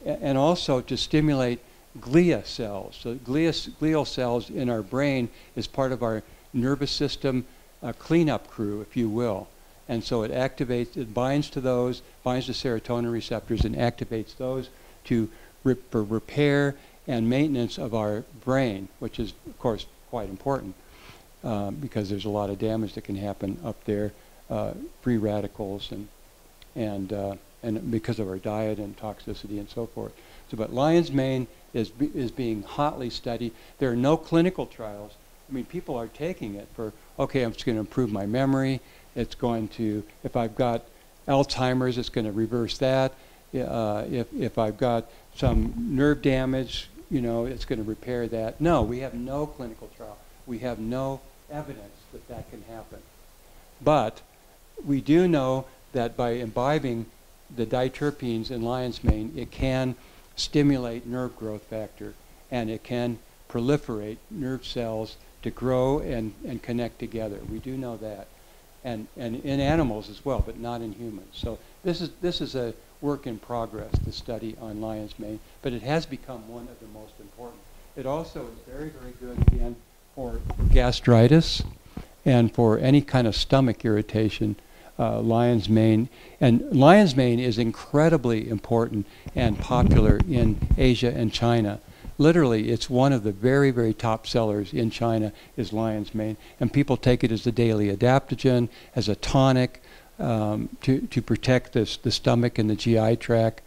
and also to stimulate glia cells. So glia, glial cells in our brain is part of our nervous system a cleanup crew, if you will. And so it activates, it binds to those, binds to serotonin receptors and activates those to for repair and maintenance of our brain, which is, of course, quite important um, because there's a lot of damage that can happen up there, uh, free radicals and, and, uh, and because of our diet and toxicity and so forth. So, but lion's mane is, is being hotly studied. There are no clinical trials. I mean, people are taking it for okay, I'm just going to improve my memory. It's going to, if I've got Alzheimer's, it's going to reverse that. Uh, if, if I've got some nerve damage, you know, it's going to repair that. No, we have no clinical trial. We have no evidence that that can happen. But we do know that by imbibing the diterpenes in lion's mane, it can stimulate nerve growth factor and it can proliferate nerve cells to grow and, and connect together. We do know that. And, and in animals as well, but not in humans. So this is, this is a work in progress, the study on lion's mane, but it has become one of the most important. It also is very, very good again for gastritis and for any kind of stomach irritation. Uh, lion's mane and lion's mane is incredibly important and popular in Asia and China. Literally, it's one of the very, very top sellers in China is lion's mane, and people take it as a daily adaptogen, as a tonic um, to to protect this the stomach and the GI tract.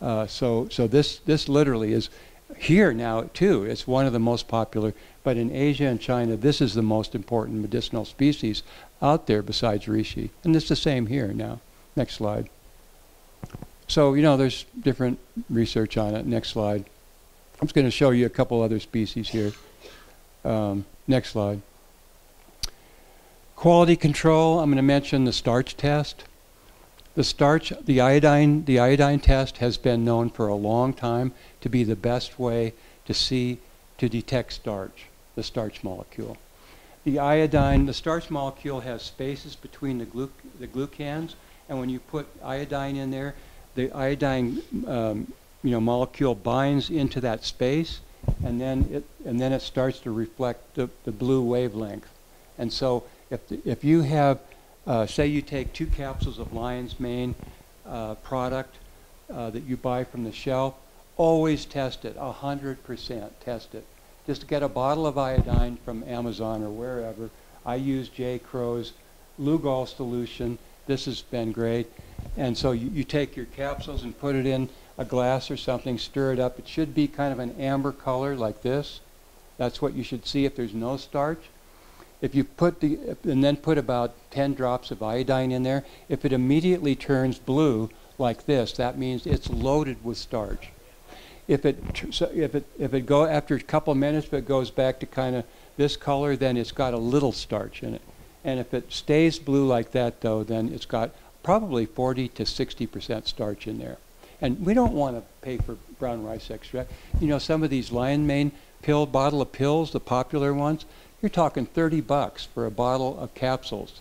Uh, so so this this literally is here now too. It's one of the most popular, but in Asia and China, this is the most important medicinal species out there besides reishi, and it's the same here now. Next slide. So you know, there's different research on it. Next slide. I'm just going to show you a couple other species here. Um, next slide. Quality control, I'm going to mention the starch test. The starch, the iodine, the iodine test has been known for a long time to be the best way to see, to detect starch, the starch molecule. The iodine, the starch molecule has spaces between the, glu the glucans, and when you put iodine in there, the iodine um, you know, molecule binds into that space, and then it and then it starts to reflect the, the blue wavelength. And so if the, if you have, uh, say, you take two capsules of lion's mane uh, product uh, that you buy from the shelf, always test it, hundred percent test it. Just get a bottle of iodine from Amazon or wherever. I use J. Crow's Lugol solution. This has been great. And so you, you take your capsules and put it in a glass or something, stir it up. It should be kind of an amber color like this. That's what you should see if there's no starch. If you put the, and then put about 10 drops of iodine in there, if it immediately turns blue like this, that means it's loaded with starch. If it, if it, if it go, after a couple minutes, if it goes back to kind of this color, then it's got a little starch in it. And if it stays blue like that, though, then it's got probably 40 to 60% starch in there. And we don't want to pay for brown rice extract. You know, some of these lion mane pill bottle of pills, the popular ones, you're talking 30 bucks for a bottle of capsules.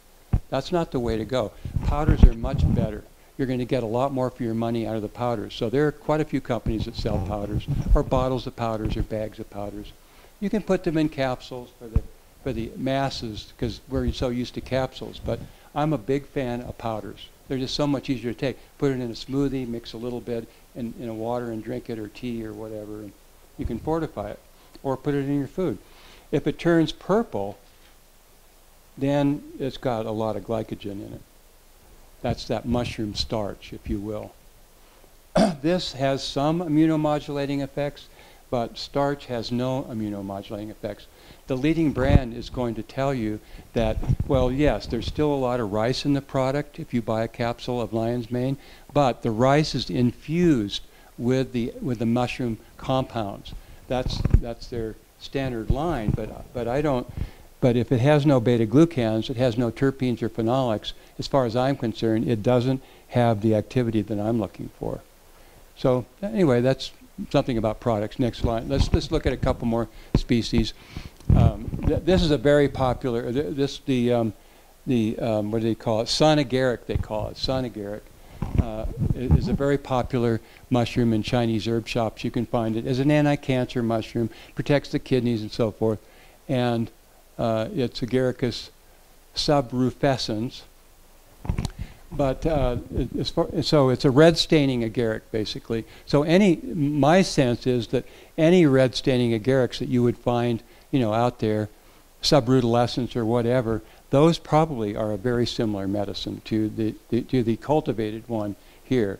That's not the way to go. Powders are much better. You're going to get a lot more for your money out of the powders. So there are quite a few companies that sell powders, or bottles of powders, or bags of powders. You can put them in capsules for the for the masses because we're so used to capsules. But I'm a big fan of powders. They're just so much easier to take. Put it in a smoothie, mix a little bit in, in a water and drink it or tea or whatever, and you can fortify it. Or put it in your food. If it turns purple, then it's got a lot of glycogen in it. That's that mushroom starch, if you will. this has some immunomodulating effects, but starch has no immunomodulating effects the leading brand is going to tell you that, well, yes, there's still a lot of rice in the product if you buy a capsule of lion's mane, but the rice is infused with the with the mushroom compounds. That's that's their standard line, but but I don't. But if it has no beta glucans, it has no terpenes or phenolics. As far as I'm concerned, it doesn't have the activity that I'm looking for. So anyway, that's something about products. Next slide. Let's let's look at a couple more species. Um, th this is a very popular, th this, the, um, the um, what do they call it? Sonegaric, they call it. Sonegaric uh, is a very popular mushroom in Chinese herb shops. You can find it as an anti-cancer mushroom, protects the kidneys and so forth. And uh, it's Agaricus subrufescens. But uh, far, so it's a red staining agaric, basically. So any, my sense is that any red staining agarics that you would find you know, out there, subrutilescens or whatever, those probably are a very similar medicine to the, the to the cultivated one here.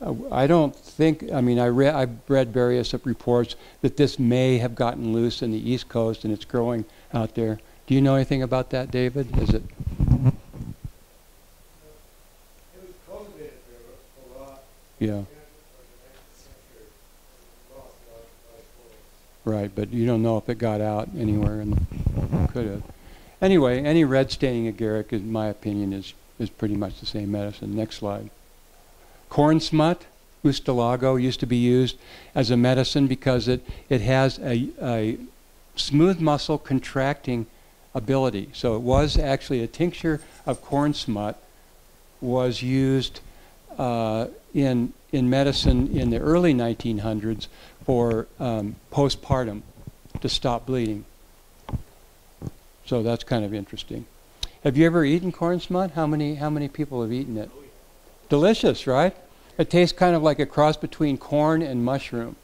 Uh, I don't think, I mean, I read, I've read various reports that this may have gotten loose in the East Coast and it's growing out there. Do you know anything about that, David? Is it? Yeah. Right, but you don't know if it got out anywhere, and could have. Anyway, any red staining agaric, in my opinion, is is pretty much the same medicine. Next slide. Corn smut, Ustilago, used to be used as a medicine because it it has a, a smooth muscle contracting ability. So it was actually a tincture of corn smut was used uh, in, in medicine in the early 1900s for um, postpartum to stop bleeding. So that's kind of interesting. Have you ever eaten corn smut? How many, how many people have eaten it? Delicious, right? It tastes kind of like a cross between corn and mushroom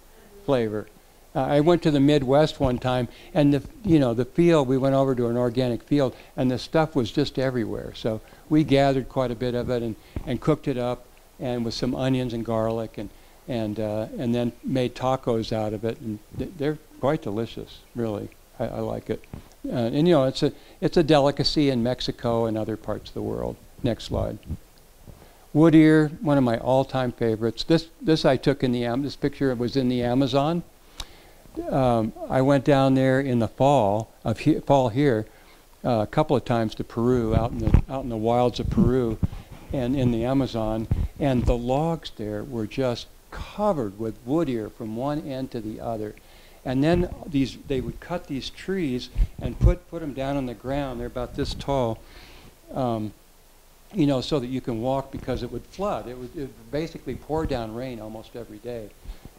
flavor. Uh, I went to the Midwest one time, and the you know the field. We went over to an organic field, and the stuff was just everywhere. So we gathered quite a bit of it and, and cooked it up, and with some onions and garlic, and and uh, and then made tacos out of it, and they're quite delicious. Really, I, I like it. Uh, and you know, it's a it's a delicacy in Mexico and other parts of the world. Next slide. Wood ear, one of my all-time favorites. This this I took in the Am. This picture was in the Amazon. Um, I went down there in the fall of he, fall here uh, a couple of times to Peru, out in the out in the wilds of Peru, and in the Amazon, and the logs there were just covered with wood ear from one end to the other. And then these they would cut these trees and put put them down on the ground. They're about this tall. Um, you know, so that you can walk because it would flood. It would, it would basically pour down rain almost every day.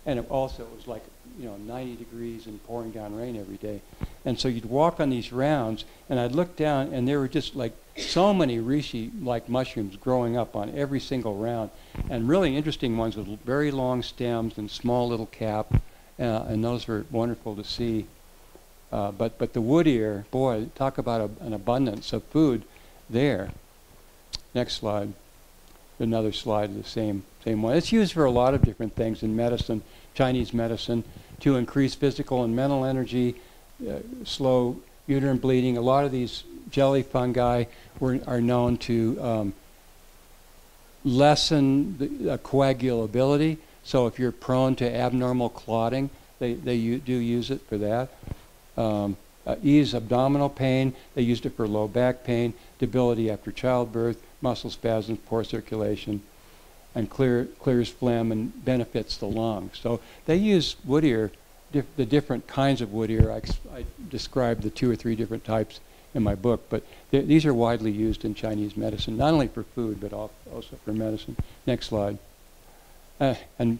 And it also it was like, you know, 90 degrees and pouring down rain every day. And so you'd walk on these rounds, and I'd look down, and there were just like so many reishi-like mushrooms growing up on every single round, and really interesting ones with very long stems and small little cap, uh, and those were wonderful to see. Uh, but but the wood ear, boy, talk about a, an abundance of food there. Next slide. Another slide of the same, same one. It's used for a lot of different things in medicine, Chinese medicine, to increase physical and mental energy, uh, slow uterine bleeding. A lot of these jelly fungi were, are known to um, lessen the uh, coagulability. So if you're prone to abnormal clotting, they, they do use it for that. Um, uh, ease abdominal pain. They used it for low back pain, debility after childbirth, muscle spasms, poor circulation, and clear, clears phlegm and benefits the lungs. So they use wood ear, dif the different kinds of wood ear. I, I described the two or three different types in my book, but th these are widely used in Chinese medicine, not only for food, but also for medicine. Next slide. Uh, and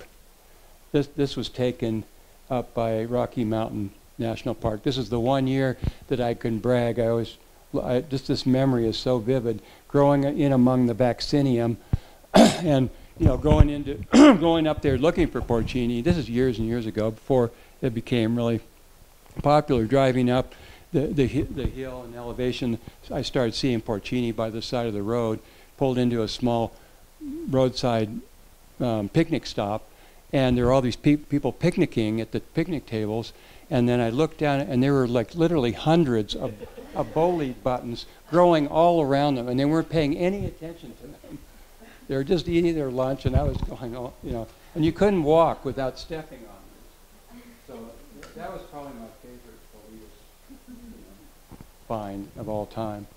this, this was taken up by Rocky Mountain National Park. This is the one year that I can brag. I always, I, just this memory is so vivid. Growing in among the vaccinium, and you know, going into going up there looking for porcini. This is years and years ago, before it became really popular. Driving up the the, the hill and elevation, I started seeing porcini by the side of the road. Pulled into a small roadside um, picnic stop, and there were all these pe people picnicking at the picnic tables and then I looked down, and there were like literally hundreds of, of bolete buttons growing all around them, and they weren't paying any attention to them. They were just eating their lunch, and I was going, oh, you know, and you couldn't walk without stepping on them. So that was probably my find of all time.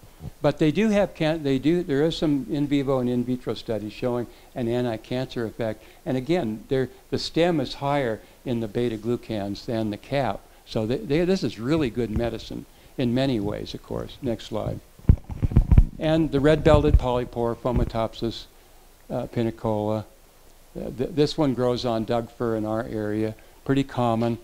But they do have can they do there is some in vivo and in vitro studies showing an anti-cancer effect. And again, the stem is higher in the beta glucans than the cap. So they, they, this is really good medicine in many ways, of course. Next slide. And the red-belted polypore, Fomitopsis uh, pinicola. Uh, th this one grows on Doug fir in our area, pretty common.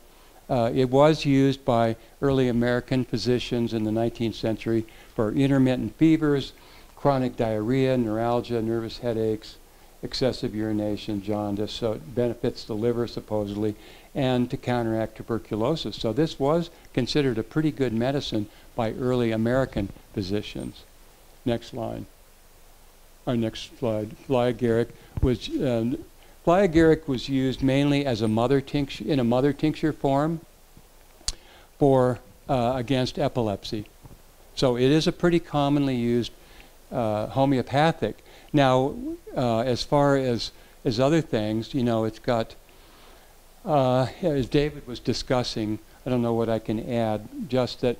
Uh, it was used by early American physicians in the 19th century for intermittent fevers, chronic diarrhea, neuralgia, nervous headaches, excessive urination, jaundice. So it benefits the liver supposedly, and to counteract tuberculosis. So this was considered a pretty good medicine by early American physicians. Next slide. Our next slide. Fly agaric was Fly was used mainly as a mother tincture, in a mother tincture form for, uh, against epilepsy. So it is a pretty commonly used uh, homeopathic. Now, uh, as far as, as other things, you know, it's got, uh, as David was discussing, I don't know what I can add, just that,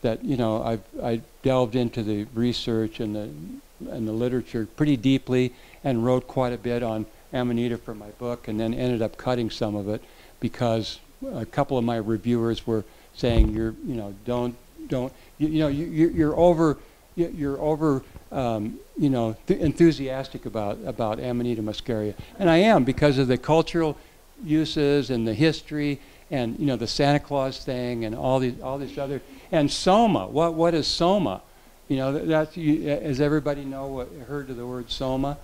that you know, I've I delved into the research and the, and the literature pretty deeply and wrote quite a bit on Amanita for my book, and then ended up cutting some of it because a couple of my reviewers were saying you're, you know, don't, don't, you, you know, you, you're over, you're over, um, you know, th- enthusiastic about about Amanita muscaria, and I am because of the cultural uses and the history and you know the Santa Claus thing and all these all these other and soma. What what is soma? You know that, you, as everybody know what, heard of the word soma.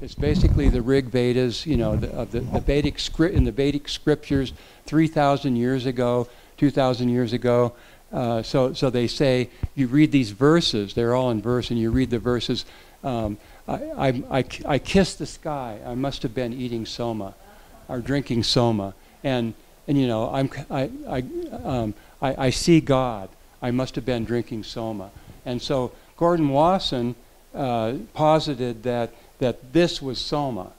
It's basically the Rig Vedas. You know the, of the, the Vedic script in the Vedic scriptures, three thousand years ago, two thousand years ago. Uh, so so they say you read these verses. They're all in verse, and you read the verses. Um, I, I, I, I kissed the sky. I must have been eating soma, or drinking soma, and and you know I'm I I, um, I, I see God. I must have been drinking soma, and so Gordon Wasson uh, posited that that this was soma,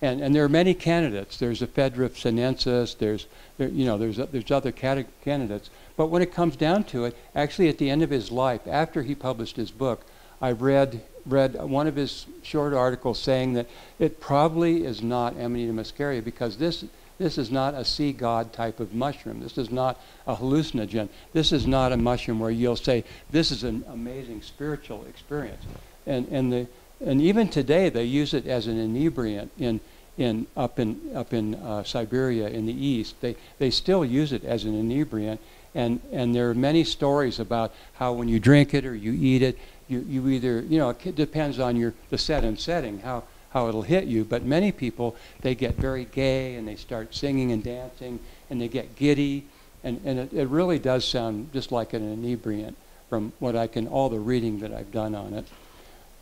and and there are many candidates. There's Ephedra sinensis. There's there, you know there's there's other candidates, but when it comes down to it, actually at the end of his life, after he published his book, I read read one of his short articles saying that it probably is not Amanita muscaria because this this is not a see god type of mushroom. This is not a hallucinogen. This is not a mushroom where you'll say, this is an amazing spiritual experience. And, and, the, and even today, they use it as an inebriant in, in, up in, up in uh, Siberia in the east. They, they still use it as an inebriant. And, and there are many stories about how when you drink it or you eat it, you, you either, you know, it depends on your, the set and setting, how, how it'll hit you. But many people, they get very gay and they start singing and dancing and they get giddy. And, and it, it really does sound just like an inebriant from what I can, all the reading that I've done on it.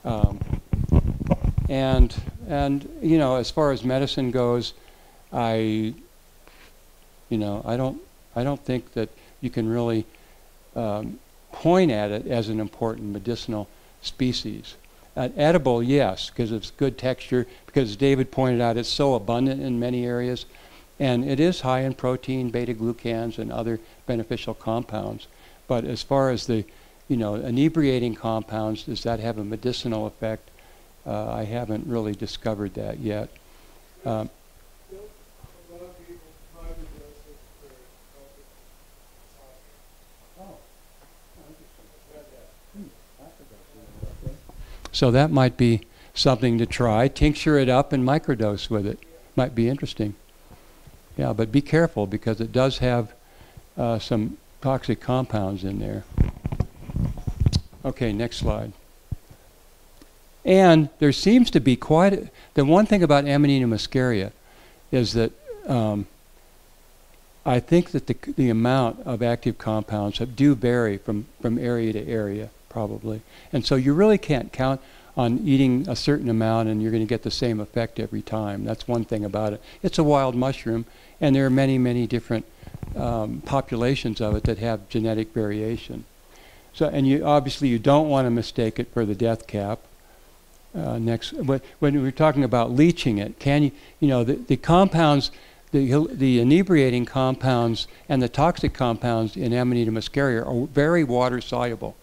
Um, and, and, you know, as far as medicine goes, I, you know, I don't, I don't think that you can really um, point at it as an important medicinal species. Edible, yes, because it's good texture, because David pointed out, it's so abundant in many areas. And it is high in protein, beta glucans, and other beneficial compounds. But as far as the, you know, inebriating compounds, does that have a medicinal effect? Uh, I haven't really discovered that yet. Um, So that might be something to try. Tincture it up and microdose with it. Might be interesting. Yeah, but be careful because it does have uh, some toxic compounds in there. Okay, next slide. And there seems to be quite a, the one thing about Amanita muscaria is that um, I think that the, the amount of active compounds do vary from, from area to area probably. And so you really can't count on eating a certain amount and you're going to get the same effect every time. That's one thing about it. It's a wild mushroom, and there are many, many different um, populations of it that have genetic variation. So, and you obviously you don't want to mistake it for the death cap. Uh, next, when we're talking about leaching it, can you, you know, the, the compounds, the, the inebriating compounds and the toxic compounds in Amanita muscaria are very water soluble.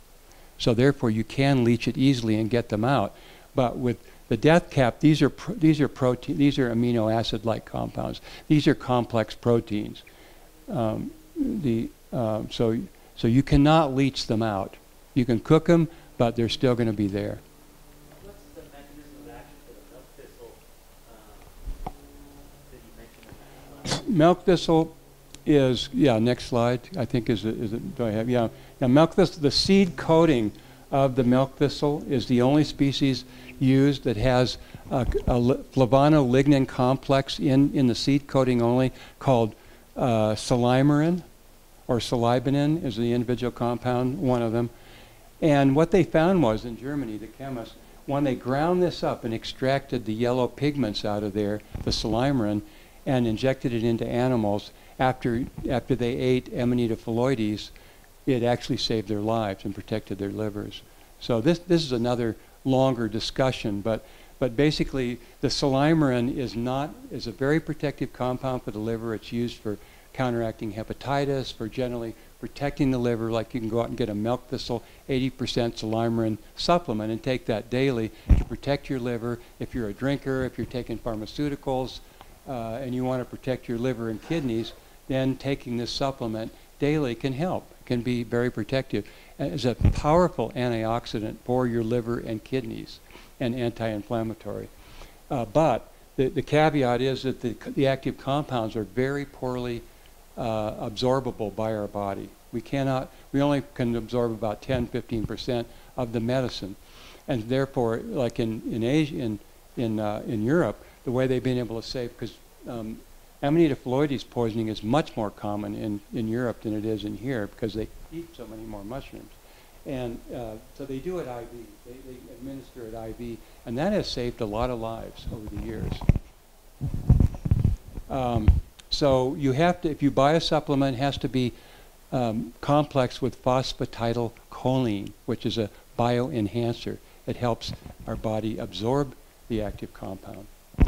So therefore, you can leach it easily and get them out. But with the death cap, these are these are protein, these are amino acid-like compounds. These are complex proteins. Um, the um, so so you cannot leach them out. You can cook them, but they're still going to be there. What's the mechanism of action for milk thistle that you mentioned? Milk thistle is yeah. Next slide. I think is it, is it do I have yeah. Now milk thistle, the seed coating of the milk thistle is the only species used that has a, a flavonolignan complex in in the seed coating only called uh, silymarin or silibinin is the individual compound, one of them. And what they found was in Germany, the chemists, when they ground this up and extracted the yellow pigments out of there, the silymarin, and injected it into animals, after, after they ate Amanita phalloides, it actually saved their lives and protected their livers. So this, this is another longer discussion, but, but basically the silymarin is not, is a very protective compound for the liver. It's used for counteracting hepatitis, for generally protecting the liver, like you can go out and get a milk thistle 80% silymarin supplement and take that daily to protect your liver. If you're a drinker, if you're taking pharmaceuticals, uh, and you want to protect your liver and kidneys, then taking this supplement daily can help can be very protective. It's a powerful antioxidant for your liver and kidneys and anti-inflammatory. Uh, but the, the caveat is that the, the active compounds are very poorly uh, absorbable by our body. We cannot, we only can absorb about 10, 15% of the medicine. And therefore, like in, in Asia, in, in, uh, in Europe, the way they've been able to save, because um, Amanita phalloides poisoning is much more common in, in Europe than it is in here because they eat so many more mushrooms. And uh, so they do it IV. They, they administer it IV. And that has saved a lot of lives over the years. Um, so you have to, if you buy a supplement, it has to be um, complex with phosphatidylcholine, which is a bioenhancer. It helps our body absorb the active compound.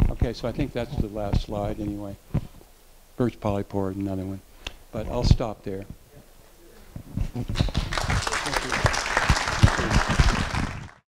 Okay, so I think that's the last slide anyway. Birch polypore, another one. But I'll stop there.